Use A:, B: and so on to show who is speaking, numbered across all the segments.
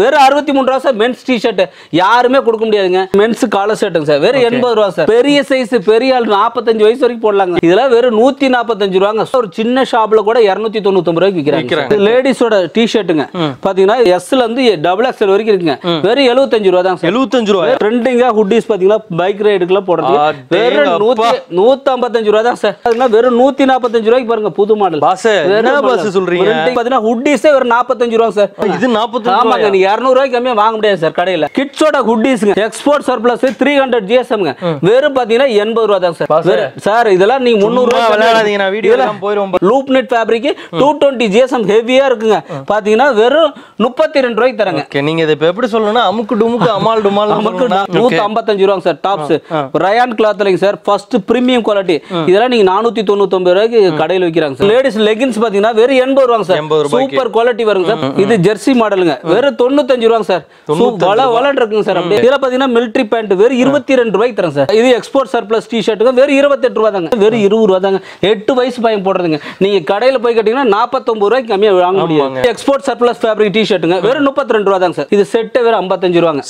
A: வெறும் அறுபத்தி மூணு ரூபா சார் மென்ஸ் டிஷர்ட் யாருமே கொடுக்க முடியாதுங்க. மென்ஸ் காலர் ஷர்ட்டுங்க சார் வெறும் எண்பது ரூபா சார். பெரிய சைஸ் பெரிய ஆள் நாற்பத்தஞ்சு வயசு வரைக்கும் போடலாங்க. இதெல்லாம் வெறும் நூத்தி நாற்பத்தஞ்சு ரூபாங்க. ஒரு சின்ன ஷாப்ல கூட இருநூத்தி தொண்ணூத்தொம்பது ரூபாய்க்கு விற்கிறாங்க. லேடிஸோட டிஷர்ட்டுங்க பாத்தீங்கன்னா எஸ்ல இருந்து டபுள் எக்ஸ்எல் வரைக்கும் இருக்குங்க. வெறும் எழுபத்தஞ்சு ரூபா தான் சார்.
B: எழுபத்தஞ்சு ரூபாய்?
A: ட்ரெண்டிங்கா ஹுட்டிஸ் பாத்தீங்கன்னா பைக் ரைடுக்குலாம் போடுறது வெறும். நூத்தி நூத்தி ஐம்பத்தஞ்சு ரூபா தான் சார். அதெல்லாம் வெறும் நூத்தி நாற்பத்தஞ்சு ரூபாய்க்கு பாருங்க புது மாடல்
B: பாஸ் என்ன பாஸ் சொல்றீங்க?
A: பாத்தீங்கன்னா ஹுட்டிஸே வெறும் நாற்பத்தஞ்சு ரூபா சார்.
B: இது நாற்பத்தஞ்சு
A: ஆமாங்க
B: ரூபாய்?
A: நீ இருநூறு ரூபாய்க்கு கம்மியா வாங்க முடியாது சார் கடையில. கிட்ஸோட ஹுட்டிஸ்ங்க எக்ஸ்போர்ட் சர்ப்ளஸ் த்ரீ ஹண்ட்ரட் ஜிஎஸ்எம்ங்க வெறும் பாத்தீங்கன்னா எண்பது ரூபா தான் சார் சார் இதெல்லாம் நீங்க முந்நூறு
B: சும்மா விளையாடாதீங்க, நான் video எல்லாம் போயிரும் பா.
A: Loop net fabric two twenty GSM ஹெவியா இருக்குங்க. பாத்தீங்கன்னா வெறும் முப்பத்தி ரெண்டு ரூபாய்க்கு தரங்க
B: நீங்க இதை எப்படி சொல்லணும்னா அமுக்கு டுமுக்கு அமால் டுமால்.
A: நமக்கு நூத்தி ஐம்பத்தஞ்சு ரூபாங்க சார் டாப்ஸ் ரயான் கிளாத்லைங்க சார் ஃபர்ஸ்ட் பிரீமியம் குவாலிட்டி இதெல்லாம் நீங்க நானூத்தி தொண்ணூத்தொன்பது ரூபாய்க்கு கடையில் விற்கிறாங்க சார். லேடிஸ் லெகின்ஸ் பாத்தீங்கன்னா வெறும் எண்பது ரூபாங்க சார்.
B: 80 ரூபாய்க்கு.
A: சூப்பர் குவாலிட்டி வருங்க சார். இது ஜெர்சி மாடலுங்க வெறும் தொண்ணூத்தஞ்சு ரூபாங்க சார். வள வளன் இருக்குங்க சார் அப்படியே. இதுல பாத்தீங்கன்னா மிலிட்டரி பேண்ட் வெறும் இருபத்தி ரெண்டு ரூபாய்க்கு தரேன் சார். இது எக்ஸ்போர்ட் சர்ப்ளஸ் டி ஷர்ட்டுங்க வெறும் இருபத்தெட்டு ரூபா தாங்க. வெறும் இருபது ரூபா தாங்க. எட்டு வயசு பையன் போடுறதுங்க. நீங்க கடையில போய் கேட்டீங்கன்னா நாற்பத்தொன்பது ரூபாய்க்கு கம்மியா வாங்க முடியாது. எக்ஸ்போர்ட் சர்ப்ளஸ் ஃபேப்ரிக் டி ஷர்ட்டுங்க வெறும் முப்பத்தி ரெண்டு ரூபா தாங்க சார். இது செட்டு வெறும் ஐம்பத்தஞ்சு ரூபாங்க.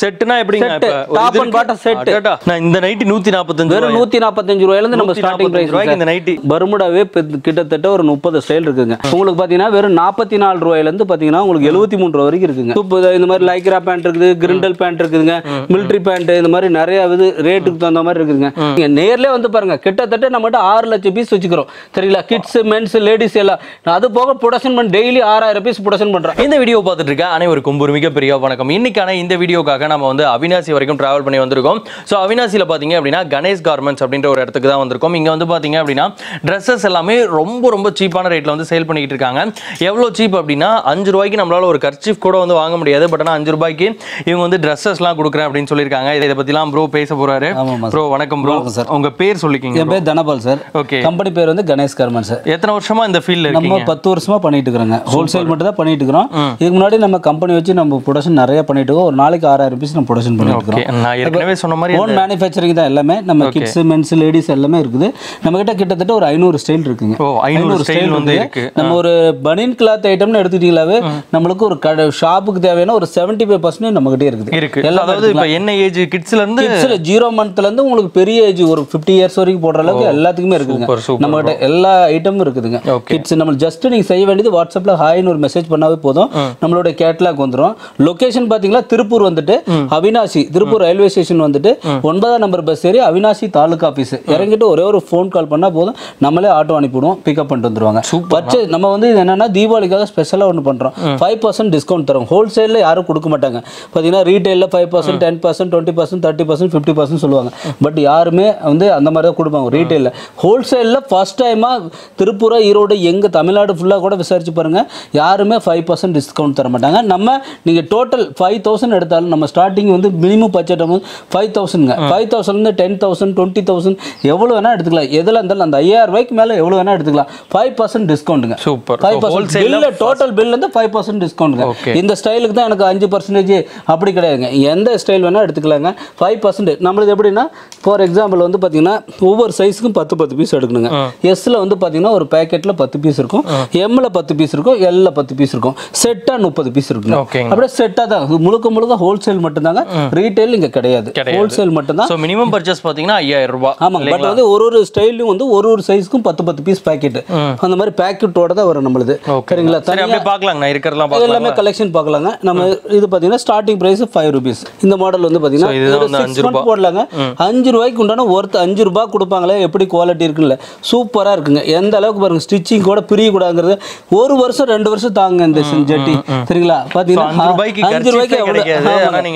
A: And
B: இருக்கு.
A: bottom set.
B: அடடா. நான் இந்த நைட்டி நூத்தி நாற்பத்தஞ்சு
A: வெறும் நூத்தி நாற்பத்தஞ்சு ரூபாயில இருந்து நம்ம
B: 145
A: ஸ்டார்டிங் பிரைஸ்
B: ரூபாய்க்கு இந்த நைட்டி
A: பர்முடாவே கிட்டத்தட்ட ஒரு முப்பது ஸ்டைல் இருக்குங்க. உங்களுக்கு பாத்தீங்கன்னா வெறும் நாற்பத்தி நாலு ரூபாயில இருந்து பாத்தீங்கன்னா உங்களுக்கு எழுபத்தி மூணு ரூபா வரைக்கும் இருக்குங்க. இப்போ இந்த மாதிரி லைக்ரா பேண்ட் இருக்குது கிரிண்டல் பேண்ட் இருக்குதுங்க மிலிட்ரி பேண்ட் இந்த மாதிரி நிறைய இது ரேட்டுக்கு தகுந்த மாதிரி இருக்குதுங்க. நீங்க நேர்லேயே வந்து பாருங்க கிட்டத்தட்ட நம்மகிட்ட ஆறு லட்சம் பீஸ் வச்சுக்கிறோம். சரிங்களா கிட்ஸ் மென்ஸ் லேடிஸ் எல்லாம். அது போக ப்ரொடக்ஷன் பண்ணி டெய்லி ஆறாயிரம் பீஸ் ப்ரொடக்ஷன் பண்ணுறோம்
B: இந்த வீடியோ பார்த்துட்டு இருக்க அனைவருக்கும் ஒரு மிகப்பெரிய வணக்கம். இன்னைக்கான இந்த வீடியோக்காக நம்ம வந்து அவினாசி வரைக்கும் டிராவல் பண்ணி வந்திருக்கோம். ஸோ அவினாசியில் பார்த்தீங்க அப்படின்னா கணேஷ் கார்மெண்ட்ஸ் அப்படின்ற ஒரு இடத்துக்கு தான் வந்திருக்கோம். இங்கே வந்து பார்த்தீங்க அப்படின்னா ட்ரெஸ்ஸஸ் எல்லாமே ரொம்ப ரொம்ப சீப்பான ரேட்டில் வந்து சேல் பண்ணிக்கிட்டு இருக்காங்க. எவ்வளோ சீப் அப்படின்னா அஞ்சு ரூபாய்க்கு நம்மளால ஒரு கர்ச்சீஃப் கூட வந்து வாங்க முடியாது. பட் ஆனால் அஞ்சு ரூபாய்க்கு இவங்க வந்து ட்ரெஸ்ஸஸ்லாம் கொடுக்குறேன் அப்படின்னு சொல்லியிருக்காங்க. இதை பற்றிலாம் ப்ரோ பேச போறாரு.
A: ஆமாம்
B: ப்ரோ வணக்கம் ப்ரோ
A: வணக்கம் sir.
B: உங்க பேர் சொல்லிக்கிங்க
A: என் பேர் தனபால் சார்
B: ஓகே
A: கம்பெனி பேர் வந்து கணேஷ் கர்மன் சார்
B: எத்தனை வருஷமா இந்த ஃபீல்டில்
A: நம்ம பத்து வருஷமா பண்ணிட்டு இருக்கிறோங்க. ஹோல்சேல் மட்டும் தான் பண்ணிட்டு இருக்கிறோம். இதுக்கு முன்னாடி நம்ம கம்பெனி வச்சு நம்ம ப்ரொடக்ஷன் நிறைய பண்ணிட்டு இருக்கோம். ஒரு நாளைக்கு ஆறாயிரம் பீஸ் நம்ம ப்ரொடக்ஷன் பண்ணிட்டு
B: ஓகே
A: இருக்கிறோம்.
B: நான் ஏற்கனவே சொன்ன மாதிரி
A: ஓன் மேனுஃபேக்சரிங் தான் எல்லாமே. நம்ம கிட்ஸ் மென்ஸ் லேடிஸ் எல்லாமே இருக்குது. நம்ம கிட்ட கிட்டத்தட்ட ஒரு ஐநூறு ஸ்டைல் இருக்குங்க.
B: ஐநூறு ஸ்டைல் வந்து
A: நம்ம ஒரு பனியன் கிளாத் ஐட்டம்னு எடுத்துக்கிட்டீங்களாவே நம்மளுக்கு ஒரு ஷாப்புக்கு தேவையான ஒரு செவன்டி ஃபைவ் பர்சன்ட் நம்ம கிட்டே இருக்குது.
B: இருக்கு.
A: எல்லாமே
B: அதாவது இப்ப என்ன ஏஜ் கிட்ஸ்ல இருந்து
A: கிட்ஸ்ல ஜீரோ மந்த்ல இருந்து உங்களுக்கு பெரிய ஏஜ் ஒரு 50 இயர்ஸ் வரைக்கும் போடுற அளவுக்கு எல்லாத்துக்குமே இருக்குங்க
B: சூப்பர் சூப்பர்
A: நம்ம கிட்ட எல்லா ஐட்டமும் இருக்குதுங்க. கிட்ஸ் நம்ம ஜஸ்ட் நீங்க செய்ய வேண்டியது வாட்ஸ்அப்ல ஹாய்னு ஒரு மெசேஜ் பண்ணாவே போதும். நம்மளோட கேட்லாக் வந்துரும். லொகேஷன் பாத்தீங்கன்னா திருப்பூர் வந்துட்டு அவினாசி திருப்பூர் ரயில்வே ஸ்டேஷன் வந்துட்டு ஒன்பதாம் நம்பர் பஸ் ஏறி அவினாசி தாலுகா ஆஃபீஸ் இறங்கிட்டு ஒரே ஒரு ஃபோன் கால் பண்ணா போதும். நம்மளே ஆட்டோ அனுப்பிடுவோம் பிக்கப் பண்ணிட்டு வந்துருவாங்க. பர்ச்சேஸ் நம்ம வந்து இது என்னன்னா தீபாவளிக்காக ஸ்பெஷலாக ஒன்று பண்றோம். ஃபைவ் பர்சன்ட் டிஸ்கவுண்ட் தரும். ஹோல்சேலில் யாரும் கொடுக்க மாட்டாங்க. பார்த்தீங்கன்னா ரீட்டைலில் five percent ten percent twenty percent thirty percent fifty percent சொல்லுவாங்க. பட் யாருமே வந்து அந்த மாதிரி தான் கொடுப்பாங்க ரீட்டைலில் ஹோல்சேலில் ஃபர்ஸ்ட் டைமாக திருப்பூர் ஈரோடு எங்கள் தமிழ்நாடு ஃபுல்லாக கூட விசாரிச்சு பாருங்க. யாருமே ஃபைவ் பர்சன்ட் டிஸ்கவுண்ட் தர மாட்டாங்க. நம்ம நீங்கள் டோட்டல் ஃபைவ் தௌசண்ட் எடுத்தாலும் நம்ம ஸ்டார்டிங் வந்து மினிமம் பட்ஜெட் வந்து ஃபைவ் தௌசண்ட்ங்க ஃபைவ் தௌசண்ட்லேருந்து டென் தௌசண்ட் டுவெண்ட்டி தௌசண்ட் எவ்வளோ வேணால் எடுத்துக்கலாம். எதில் இருந்தாலும் அந்த ஐயாயிரம் ரூபாய்க்கு மேலே எவ்வளோ வேணால் எடுத்துக்கலாம். ஃபைவ் பர்சன்ட் டிஸ்கவுண்ட்டுங்க
B: சூப்பர்.
A: ஃபைவ் பர்சன்ட்
B: ஹோல்சேல்
A: பில்ல டோட்டல் பில் வந்து ஃபைவ் பர்சன்ட் டிஸ்கவுண்ட்
B: Okay.
A: இந்த ஸ்டைலுக்கு தான் எனக்கு அஞ்சு பர்சன்டேஜ் அப்படி கிடையாதுங்க. எந்த ஸ்டைல் வேணால் எடுத்துக்கலாங்க. ஃபைவ் பர்சன்ட் நம்மளது எப்படின்னா ஃபார் எக்ஸாம்பிள் வந்து பார்த்தீங்கன்னா ஒவ்வொரு சைஸுக்கும் பத்து பத்து பீஸ் எடுக்கணுங்க. எஸ்ல வந்து பார்த்தீங்கன்னா ஒரு பேக்கெட்டில் பத்து பீஸ் இருக்கும். எம்ல பத்து பீஸ் இருக்கும். எல்ல பத்து பீஸ் இருக்கும். செட்டாக முப்பது பீஸ்
B: ஓகேங்க.
A: அப்படியே செட்டாக தான். முழுக்க முழுக்க ஹோல்சேல் மட்டும்தாங்க. ரீட்டைல் இங்கே கிடையாது. ஹோல்சேல் மட்டும்தான்.
B: மினிமம் பர்ச்சேஸ் பார்த்தீங்கன்னா ஐயாயிரம் ரூபாய்.
A: ஆமாங்க. பட் வந்து ஒரு ஒரு ஸ்டைல்லையும் வந்து ஒரு ஒரு சைஸ்க்கும் பத்து பத்து பீஸ் பேக்கெட் அந்த மாதிரி பேக்கெட்டோட தான் வரும் நம்மளுது. சரிங்களா?
B: இருக்கிறதெல்லாம் பார்க்கலாம்
A: எல்லாமே கலெக்ஷன் பார்க்கலாங்க. நம்ம இது பார்த்தீங்கன்னா ஸ்டார்டிங் பிரைஸ் ஃபைவ் ருபீஸ் இந்த மாடல் வந்து பார்த்தீங்கன்னா
B: அஞ்சு
A: சிக்ஸ் மந்த் போடலாங்க. அஞ்சு ரூபாய்க்கு உண்டான ஒருத்த அஞ்சு ரூபாய் கொடுப்பாங்களே எப்படி குவாலிட்டி இருக்குல்ல சூப்பராக இருக்குங்க. எந்த அளவுக்கு பாருங்க ஸ்டிச்சிங் கூட பிரியக்கூடாதுங்கிறது ஒரு வருஷம் ரெண்டு வருஷம் தாங்க இந்த ஜெட்டி சரிங்களா? பார்த்தீங்கன்னா அஞ்சு ரூபாய்க்கு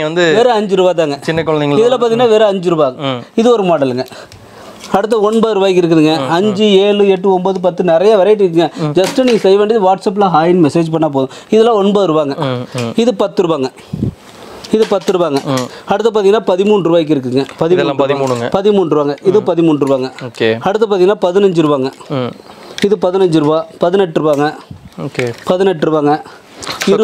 B: வந்து
A: வெறும் அஞ்சு ரூபா தாங்க.
B: சின்ன குழந்தைங்களுக்கு
A: இதில் பார்த்தீங்கன்னா வெறும் அஞ்சு ரூபாய் இது ஒரு மாடலுங்க அடுத்து ஒன்பது ரூபாய்க்கு இருக்குதுங்க. அஞ்சு ஏழு எட்டு ஒன்பது பத்து நிறைய வெரைட்டி இருக்குங்க. ஜஸ்ட் நீங்கள் செய்ய வேண்டியது வாட்ஸ்அப்பில் ஹாய்னு மெசேஜ் பண்ணால் போதும். இதெல்லாம் ஒன்பது ரூபாங்க இது பத்து ரூபாங்க இது பத்து ரூபாங்க அடுத்து பார்த்தீங்கன்னா பதிமூணு ரூபாய்க்கு இருக்குங்க
B: இதெல்லாம் பதிமூணுங்க.
A: பதிமூணு ரூபாங்க இது பதிமூணு ரூபாங்க அடுத்து பார்த்தீங்கன்னா பதினஞ்சு ரூபாங்க இது பதினஞ்சு ரூபா பதினெட்டு ரூபாங்க
B: ஓகே.
A: பதினெட்டு ரூபாங்க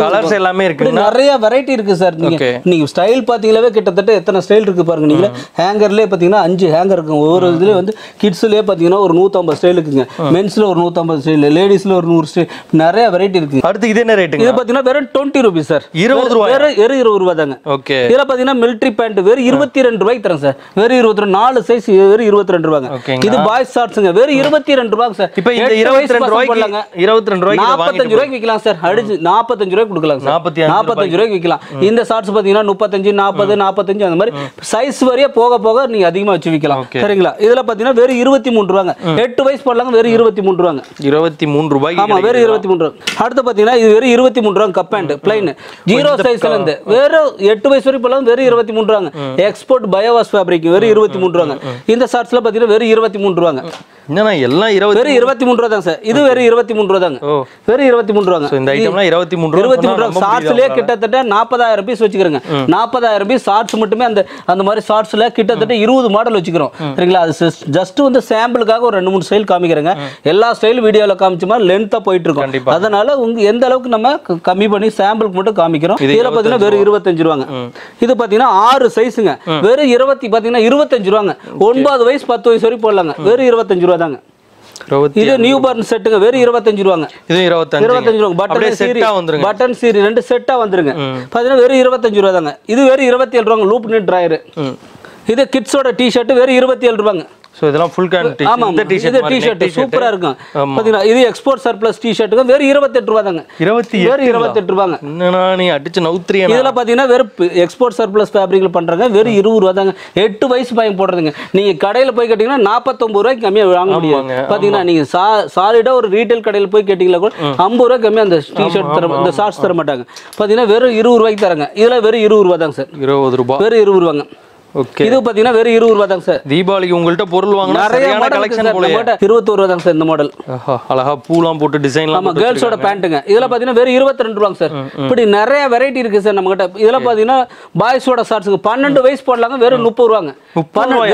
B: கலர்ஸ் எல்லாமே இருக்குங்களா?
A: நிறைய வெரைட்டி இருக்கு சார் நீங்க. நீங்க ஸ்டைல் பாத்தீங்களாவே கிட்டத்தட்ட எத்தனை ஸ்டைல் இருக்கு பாருங்க நீங்க ஹேங்கர்லயே பாத்தீங்கன்னா அஞ்சு ஹேங்கர் இருக்கும் ஒவ்வொரு இதுலயே வந்து கிட்ஸ்லயே பாத்தீங்கன்னா ஒரு நூத்தம்பது ஸ்டைல் இருக்குங்க. மென்ஸ்ல ஒரு நூத்தம்பது ஸ்டைல் லேடிஸ்ல ஒரு நூறு ஸ்டைல் நிறைய வெரைட்டி இருக்கு.
B: அடுத்து இது என்ன ரேட்டுங்க
A: இது பாத்தீங்கன்னா வெறும் டுவெண்ட்டி ருபீஸ் சார்
B: இருபது ரூபாயா?
A: வெறும் வெறும் இருபது ரூபாய் தாங்க.
B: ஓகே
A: இதுல பாத்தீங்கன்னா மிலிட்டரி பேண்ட் வெறும் இருபத்தி ரெண்டு ரூபாய்க்கு தரேன் சார் வெறும் இருபத்தி ரெண்டு நாலு சைஸ் வெறும் இருபத்தி ரெண்டு ரூபாங்க? இது பாய்ஸ் ஷார்ட்ஸுங்க வெறும் இருபத்தி ரெண்டு ரூபாங்க சார்
B: இப்போ இந்த இருபத்தி ரெண்டு ரூபாய்க்கு. இருபத்தி ரெண்டு ரூபாய்க்கு
A: நாற்பத்தஞ்சு ரூபாய்க்கு விற்கலாம் சார் அடிச்சு நாற்பத்தஞ்சு ரூபாய்க்கு கொடுக்கலாம்
B: நாற்பத்தி
A: நாற்பத்தஞ்சு ரூபாய்க்கு விற்கலாம் இந்த ஷார்ட்ஸ் பார்த்தீங்கன்னா முப்பத்தஞ்சு நாற்பது நாற்பத்தஞ்சு அந்த மாதிரி சைஸ் வரையே போக போக நீங்க அதிகமா வச்சு விற்கலாம். சரிங்களா இதுல பார்த்தீங்கன்னா வெறும் இருபத்தி மூணு ரூபாங்க எட்டு வயசு போடலாங்க வெறும் இருபத்தி மூணு ரூபாங்க
B: இருபத்தி மூணு ரூபாய்க்கு
A: ஆமா வெறும் இருபத்தி மூணு ரூபா அடுத்து பாத்தீங்கன்னா இது வெறும் இருபத்தி மூணு ரூபா கப் பேண்ட் பிளைன் ஜீரோ சைஸ்ல இருந்து வெறும் எட்டு வயசு வரைக்கும் போலாம் வெறும் இருபத்தி மூணு ரூபாங்க எக்ஸ்போர்ட் பயோவாஸ் ஃபேப்ரிக் வெறும் இருபத்தி மூணு ரூபாங்க இந்த ஷார்ட்ஸ்ல பாத்தீங்கன்னா வெறும் இருபத்தி மூணு ரூபாங்க
B: என்னண்ணா எல்லாம் இருபது
A: வெறும் இருபத்தி மூணு ரூபா தாங்க சார் இது வெறும் இருபத்தி மூணு ரூபா தாங்க வெறும் இருபத்தி மூணு ரூபாங்க
B: இந்த ஐட்டம்லாம் இருபத்தி மூணு
A: இருபத்தி மூணு ரூபா ஷார்ட்ஸ்லயே கிட்டத்தட்ட நாற்பதாயிரம் பீஸ் வச்சுக்கிறோங்க. நாற்பதாயிரம் பீஸ் ஷார்ட்ஸ் மட்டுமே அந்த அந்த மாதிரி ஷார்ட்ஸ்ல கிட்டத்தட்ட இருபது மாடல் வச்சுக்கிறோம். சரிங்களா? அது ஜஸ்ட் வந்து சாம்பிளுக்காக ஒரு ரெண்டு மூணு ஸ்டைல் காமிக்கிறேங்க. எல்லா ஸ்டைல் வீடியோல காமிச்ச மாதிரி போயிட்டு இருக்கும். அதனால உங்க எந்த அளவுக்கு நம்ம கம்மி பண்ணி சாம்பிளுக்கு மட்டும் காமிக்கிறோம்.
B: இது
A: இதுல வெறும் இருபத்தஞ்சு ரூபாங்க. இது பாத்தீங்கன்னா ஆறு சைஸுங்க வெறும் இருபத்தி பாத்தீங்கன்னா இருபத்தஞ்சு ரூபாங்க. ஒன்பது வயசு பத்து வயசு வரைக்கும் போடலாங்க. வெறும் இருபத்தஞ்சு ரூபா தாங்க. இது நியூ பார்ன் செட்டுங்க வெறும் இருபத்தஞ்சு ரூபாங்க.
B: இது இருபத்தஞ்சு.
A: இருபத்தஞ்சு ரூபா பட்டன் சீரி
B: வந்துருங்க.
A: பட்டன் சீரி ரெண்டு செட்டா வந்துருங்க. பாத்தீங்கன்னா வெறும் இருபத்தஞ்சு ரூபா தாங்க. இது வெறும் இருபத்தி ஏழு ரூபாங்க. லூப் நெட் டிராயர் இது கிட்ஸோட டிஷர்ட் வெறும் இருபத்தி ஏழு ரூபாங்க.
B: ஸோ இதெல்லாம் ஃபுல் கேன்
A: ஆமா
B: இந்த டிஷர்ட்
A: டிஷர்ட் சூப்பரா இருக்கும்.
B: ஆமா.
A: பாத்தீங்கன்னா இது எக்ஸ்போர்ட் சர்ப்ளஸ் டிஷர்ட்டுங்க வெறும் இருபத்தெட்டு ரூபா தாங்க
B: இருபத்தி
A: வெறும் இருபத்தெட்டு ரூபாங்க.
B: என்னண்ணா நீ அடிச்சு நவுத்துறியா
A: இதுல பாத்தீங்கன்னா வெறும் எக்ஸ்போர்ட் சர்ப்ளஸ் ஃபேப்ரிக்ல பண்றாங்க. வெறும் இருபது ரூபா தாங்க எட்டு வயசு பையன் போடுறதுங்க. நீங்க கடையில போய் கேட்டீங்கன்னா நாற்பத்தொன்பது ரூபாய்க்கு கம்மியா வாங்க முடியாது.
B: ஆமாங்க,
A: பாத்தீங்கன்னா நீங்க சாலிடா ஒரு ரீட்டைல் கடையில போய் கேட்டீங்களா கூட ஐம்பது ரூபாய் கம்மியா அந்த டிஷர்ட் தர இந்த ஷார்ட்ஸ் தர மாட்டாங்க. பாத்தீங்கன்னா வெறும் இருபது ரூபாய்க்கு தராங்க. இதுல வெறும் இருபது ரூபா தாங்க சார்.
B: இருபது ரூபாய்
A: வெறும் இருபது ரூபாங்க.
B: ஓகே
A: இது பாத்தீங்கன்னா வெறும் இருபது ரூபா தாங்க சார்.
B: தீபாவளிக்கு உங்கள்ட்ட பொருள் வாங்கினா
A: நிறைய
B: கலெக்ஷன் போல
A: ரூபா தாங்க சார் இந்த மாடல்
B: அழகா பூலாம் போட்டு
A: ஆமா கேர்ள்ஸோட பேண்ட்டுங்க இதுல பாத்தீங்கன்னா வெறும் இருபத்தி ரெண்டு ரூபாங்க சார். இப்படி நிறைய வெரைட்டி இருக்கு சார் நம்ம கிட்ட இதுல பாத்தீங்கன்னா பாய்ஸோட ஷார்ட்ஸுங்க பன்னெண்டு வயசு போடலாங்க வெறும் முப்பது ரூபாங்க.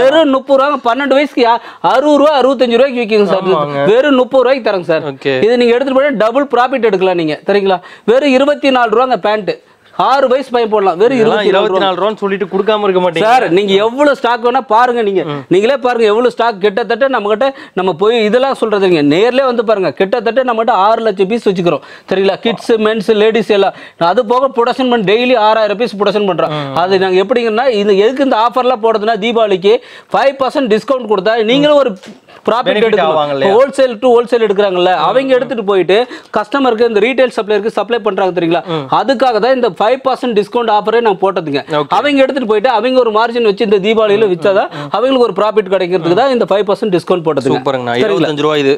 A: வெறும் முப்பது ரூபாங்க. பன்னெண்டு வயசுக்கு அறுபது ரூபா அறுபத்தஞ்சு ரூபாய்க்கு விற்கிங்க சார். வெறும் முப்பது ரூபாய்க்கு தரேங்க சார். இது நீங்க எடுத்துட்டு போய் டபுள் ப்ராஃபிட் எடுக்கலாம் நீங்க. சரிங்களா? வெறும் இருபத்தி நாலு ரூபாங்க பேண்ட் ஆறு வயசு பையன் போடலாம். வெறும் இருபத்தி
B: இருபத்தி நாலு ரூபான்னு சொல்லிட்டு கொடுக்காம இருக்க மாட்டீங்க.
A: சார் நீங்க எவ்வளவு ஸ்டாக் வேணா பாருங்க நீங்க. நீங்களே பாருங்க எவ்வளவு ஸ்டாக் கிட்டத்தட்ட நம்ம கிட்ட நம்ம போய் இதெல்லாம் சொல்றது இல்லைங்க நேர்லயே வந்து பாருங்க. கிட்டத்தட்ட நம்ம கிட்ட ஆறு லட்சம் பீஸ் வச்சுக்கிறோம். சரிங்களா? கிட்ஸ் மென்ஸ் லேடிஸ் எல்லாம். அது போக ப்ரொடக்ஷன் பண்ணி டெய்லி ஆறாயிரம் பீஸ் ப்ரொடக்ஷன் பண்றோம். அது நாங்க எப்படிங்கன்னா இந்த எதுக்கு இந்த ஆஃபர்லாம் போடுறதுன்னா தீபாவளிக்கு ஃபைவ் பர்சன்ட் டிஸ்கவுண்ட் கொடுத்தா நீங்களும் ஒரு ப்ராஃபிட்
B: இல்லையா?
A: ஹோல்சேல் டு ஹோல்சேல் எடுக்கிறாங்கல்ல. அவங்க எடுத்துட்டு போயிட்டு கஸ்டமருக்கு இந்த ரீட்டைல் சப்ளைக்கு சப்ளை பண்றாங்க தெரியுங்களா? அதுக்காக தான் இந்த ஃபைவ் பர்சன்ட் டிஸ்கவுண்ட் ஆஃபரே நான் போட்டதுங்க. அவங்க எடுத்துட்டு போயிட்டு அவங்க ஒரு மார்ஜின் வச்சு இந்த தீபாவளியில வித்தாதான் அவங்களுக்கு ஒரு ப்ராஃபிட் கிடைக்கிறதுக்கு தான் இந்த ஃபைவ் பர்சன்ட் டிஸ்கவுண்ட் போட்டதுங்க.
B: சூப்பருங்கண்ணா. இருபத்தஞ்சு ரூபா இது.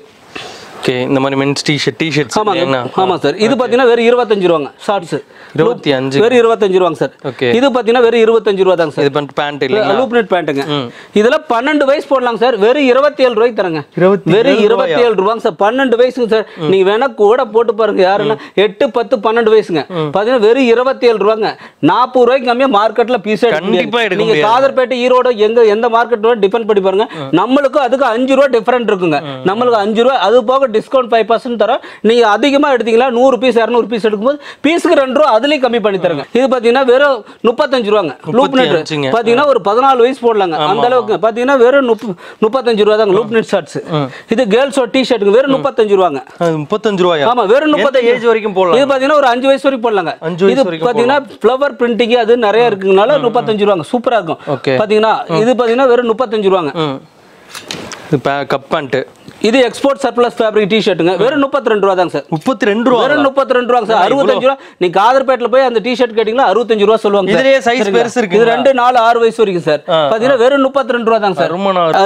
B: ஓகே இந்த மாதிரி மென்ஸ் டிஷர்ட் டிஷர்ட்ஸ்
A: ஆமாங்க. ஆமா சார் இது பாத்தீங்கன்னா வெறும் இருபத்தஞ்சு ரூபாங்க ஷார்ட்ஸ்
B: இருபத்தி அஞ்சு
A: வெறும் இருபத்தஞ்சு ரூபாங்க சார்
B: Okay.
A: இது பாத்தீங்கன்னா வெறும் இருபத்தஞ்சு ரூபா தாங்க சார்
B: இது பேண்ட் இல்லைங்களா?
A: லூப் நெட் பேண்ட்டுங்க இதுல பன்னெண்டு வயசு போடலாம் சார் வெறும் இருபத்தி ஏழு ரூபாய்க்கு தரங்க. வெறும் இருபத்தி ஏழு ரூபாங்க சார் பன்னெண்டு வயசுங்க சார் நீங்க வேணா கூட போட்டு பாருங்க யாருன்னா? எட்டு பத்து பன்னெண்டு வயசுங்க. பாத்தீங்கன்னா வெறும் இருபத்தி ஏழு ரூபாங்க. நாற்பது ரூபாய்க்கு கம்மியா மார்க்கெட்ல பீஸ் நீங்க
B: முடியாது.
A: காதர்பேட்டை ஈரோடு எங்க எந்த மார்க்கெட்டோட டிபெண்ட் பண்ணி பாருங்க. நம்மளுக்கு அதுக்கு அஞ்சு ரூபா டிஃபரெண்ட் இருக்குங்க. நம்மளுக்கு அஞ்சு ரூபா அது போக டிஸ்கவுண்ட் ஃபைவ் பர்சன்ட் தரோம் நீங்க அதிகமா எடுத்தீங்களா நூறு பீஸ் இரநூறு பீஸ் எடுக்கும்போது பீஸுக்கு ரெண்டு ரூபா அதுலயும் கம்மி பண்ணி தரங்க. இது பாத்தீங்கன்னா வெறும் முப்பத்தஞ்சு ரூபாங்க. லூப் நெட்
B: அஞ்சுங்க.
A: பாத்தீங்கன்னா ஒரு பதினாலு வயசு போடலாங்க. அந்த அளவுக்கு. பாத்தீங்கன்னா வெறும் முப்ப- முப்பத்தஞ்சு ரூபா தாங்க லூப் நெட் ஷர்ட்ஸ் இது கேர்ள்ஸோட டி ஷர்ட்டுக்கு வெறும் முப்பத்தஞ்சு ரூபாங்க.
B: முப்பத்தஞ்சு ரூபாயா?
A: ஆமா வெறும் முப்பத்தஞ்சு
B: ஏஜ் வரைக்கும் போடலாம்
A: இது பாத்தீங்கன்னா ஒரு அஞ்சு வயசு வரைக்கும் போடலாங்க. இது
B: வரைக்கும்
A: பாத்தீங்கன்னா ஃப்ளவர் பிரிண்டிங் அது நிறைய இருக்குங்கனால முப்பத்தஞ்சு ரூபாங்க. சூப்பரா இருக்கும்.
B: Okay.
A: பாத்தீங்கன்னா இது பாத்தீங்கன்னா வெறும் முப்பத்தஞ்சு ரூபாங்க.
B: இது கப் பேண்ட்
A: இது எக்ஸ்போர்ட் சர்ப்ளஸ் ஃபேப்ரிக் டி ஷர்ட்டுங்க வெறும் முப்பத்தி ரெண்டு ரூபா தாங்க சார்.
B: முப்பத்தி ரெண்டு ரூபா
A: வெறும் முப்பத்தி ரெண்டு ரூபாங்க சார். அறுபத்தஞ்சு ரூபா நீ காதர்பேட்டில் போய் அந்த டி ஷர்ட் கேட்டீங்களா அறுபத்தஞ்சு ரூபா சொல்லுவாங்க.
B: இதுலயே
A: சரிங்களா?
B: பெருசு
A: இது
B: இருக்குங்களா?
A: ரெண்டு நாலு ஆறு வயசு வரைக்கும் சார். பாத்தீங்கன்னா வெறும் முப்பத்தி ரெண்டு ரூபா தாங்க சார்